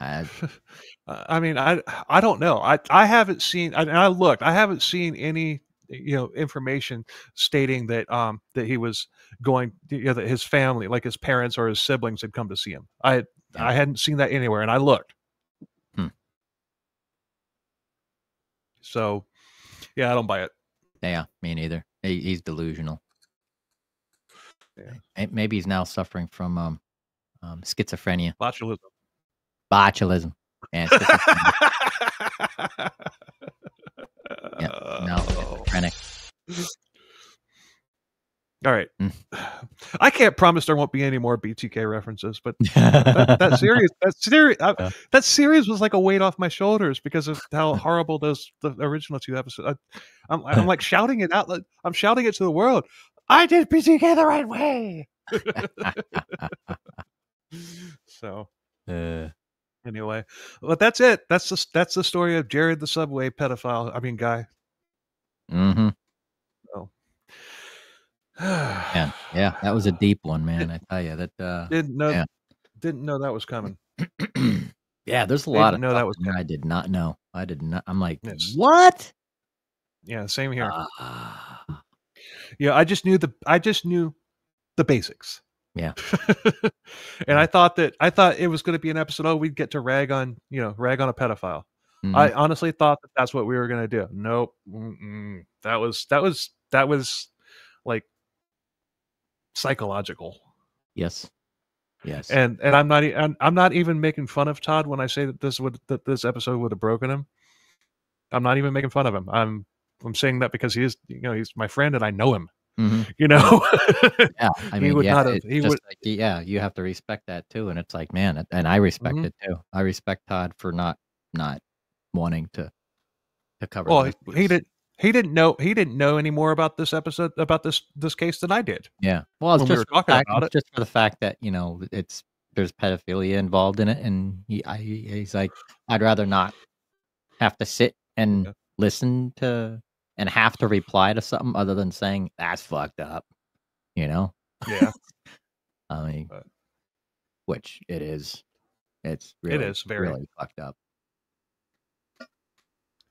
Uh, I mean, I I don't know. I I haven't seen. I, and I looked. I haven't seen any you know information stating that um that he was going you know that his family like his parents or his siblings had come to see him i Yeah. i hadn't seen that anywhere and i looked Hmm. so yeah i don't buy it yeah, me neither. He, he's delusional. Yeah. Maybe he's now suffering from um, um schizophrenia, botulism botulism, schizophrenia. Yeah, no, schizophrenic. All right. Mm. i can't promise there won't be any more btk references but that, that series that series I, Yeah. that series was like a weight off my shoulders because of how horrible those the original two episodes I, I'm, I'm like shouting it out like- i'm shouting it to the world. I did btk the right way! So Uh, anyway but that's it. That's the that's the story of jared the subway pedophile i mean guy. Hmm yeah Yeah, that was a deep one, man. I tell you that. Uh, didn't know Yeah. didn't know that was coming yeah, there's a Didn't lot of No, that was in there I did not know. I did not. I'm like, Yes. what? yeah same here Ah, Yeah, I just knew the I just knew the basics. Yeah. and I thought that I thought it was going to be an episode. Oh, we'd get to rag on you know rag on a pedophile. mhm. I honestly thought that that's what we were going to do. Nope. Mm-mm. That was that was that was like psychological. yes, yes. And and I'm not I'm, I'm not even making fun of Todd when I say that this would that this episode would have broken him. I'm not even making fun of him. I'm I'm saying that because he is you know he's my friend and I know him. Mhm. You know. Yeah, I he would yeah, not have- he would- like, yeah, you have to respect that too. And it's like, man, and I respect Mhm. it too. I respect Todd for not not wanting to to cover. Well, he, he bases. He didn't know. He didn't know any more about this episode about this this case than I did. Yeah. Well, it's we just the talking fact, about it's just for the fact that you know it's there's pedophilia involved in it, and he I, he's like, I'd rather not have to sit and Yeah. listen to and have to reply to something other than saying that's fucked up. You know, Yeah, I mean, But- which it is. It's It really, is very. really fucked up.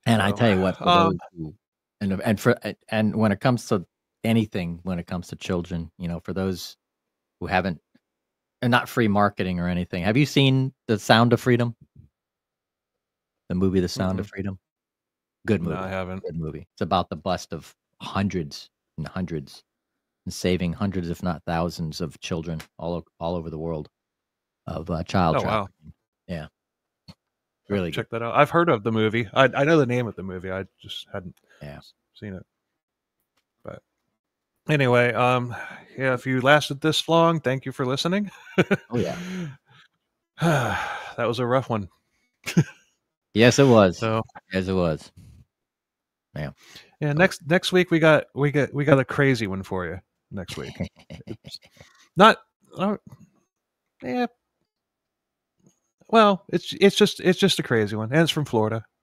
And I tell you what, for um, those who, and and for and when it comes to anything, when it comes to children, you know, for those who haven't, and not free marketing or anything, have you seen the Sound of Freedom? The movie, The Sound of Freedom. Good movie. no. I haven't. Good movie. It's about the bust of hundreds and hundreds, and saving hundreds, if not thousands, of children all all over the world of uh, child Oh, wow. Yeah, really. Check that out. I've heard of the movie. I I know the name of the movie. I just hadn't Yeah. seen it. But anyway, um, yeah. If you lasted this long, thank you for listening. Oh yeah. that was a rough one. Yes, it was. So Yes, it was. yeah, next next week we got we got we got a crazy one for you next week. Not, uh, yeah. Well, it's it's just it's just a crazy one, and it's from Florida.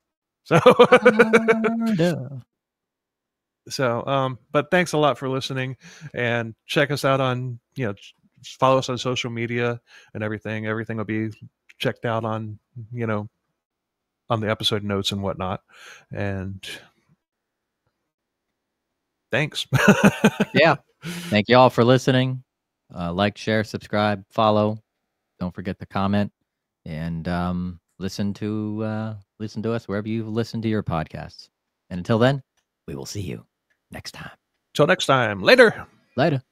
So Florida. so um, but thanks a lot for listening, and check us out on you know follow us on social media and everything. Everything will be checked out on you know on the episode notes and whatnot. And thanks. yeah. Thank you all for listening. Uh, like, share, subscribe, follow. Don't forget to comment and um, listen to uh, listen to us wherever you listen to your podcasts. And until then, we will see you next time. Till next time. Later. Later.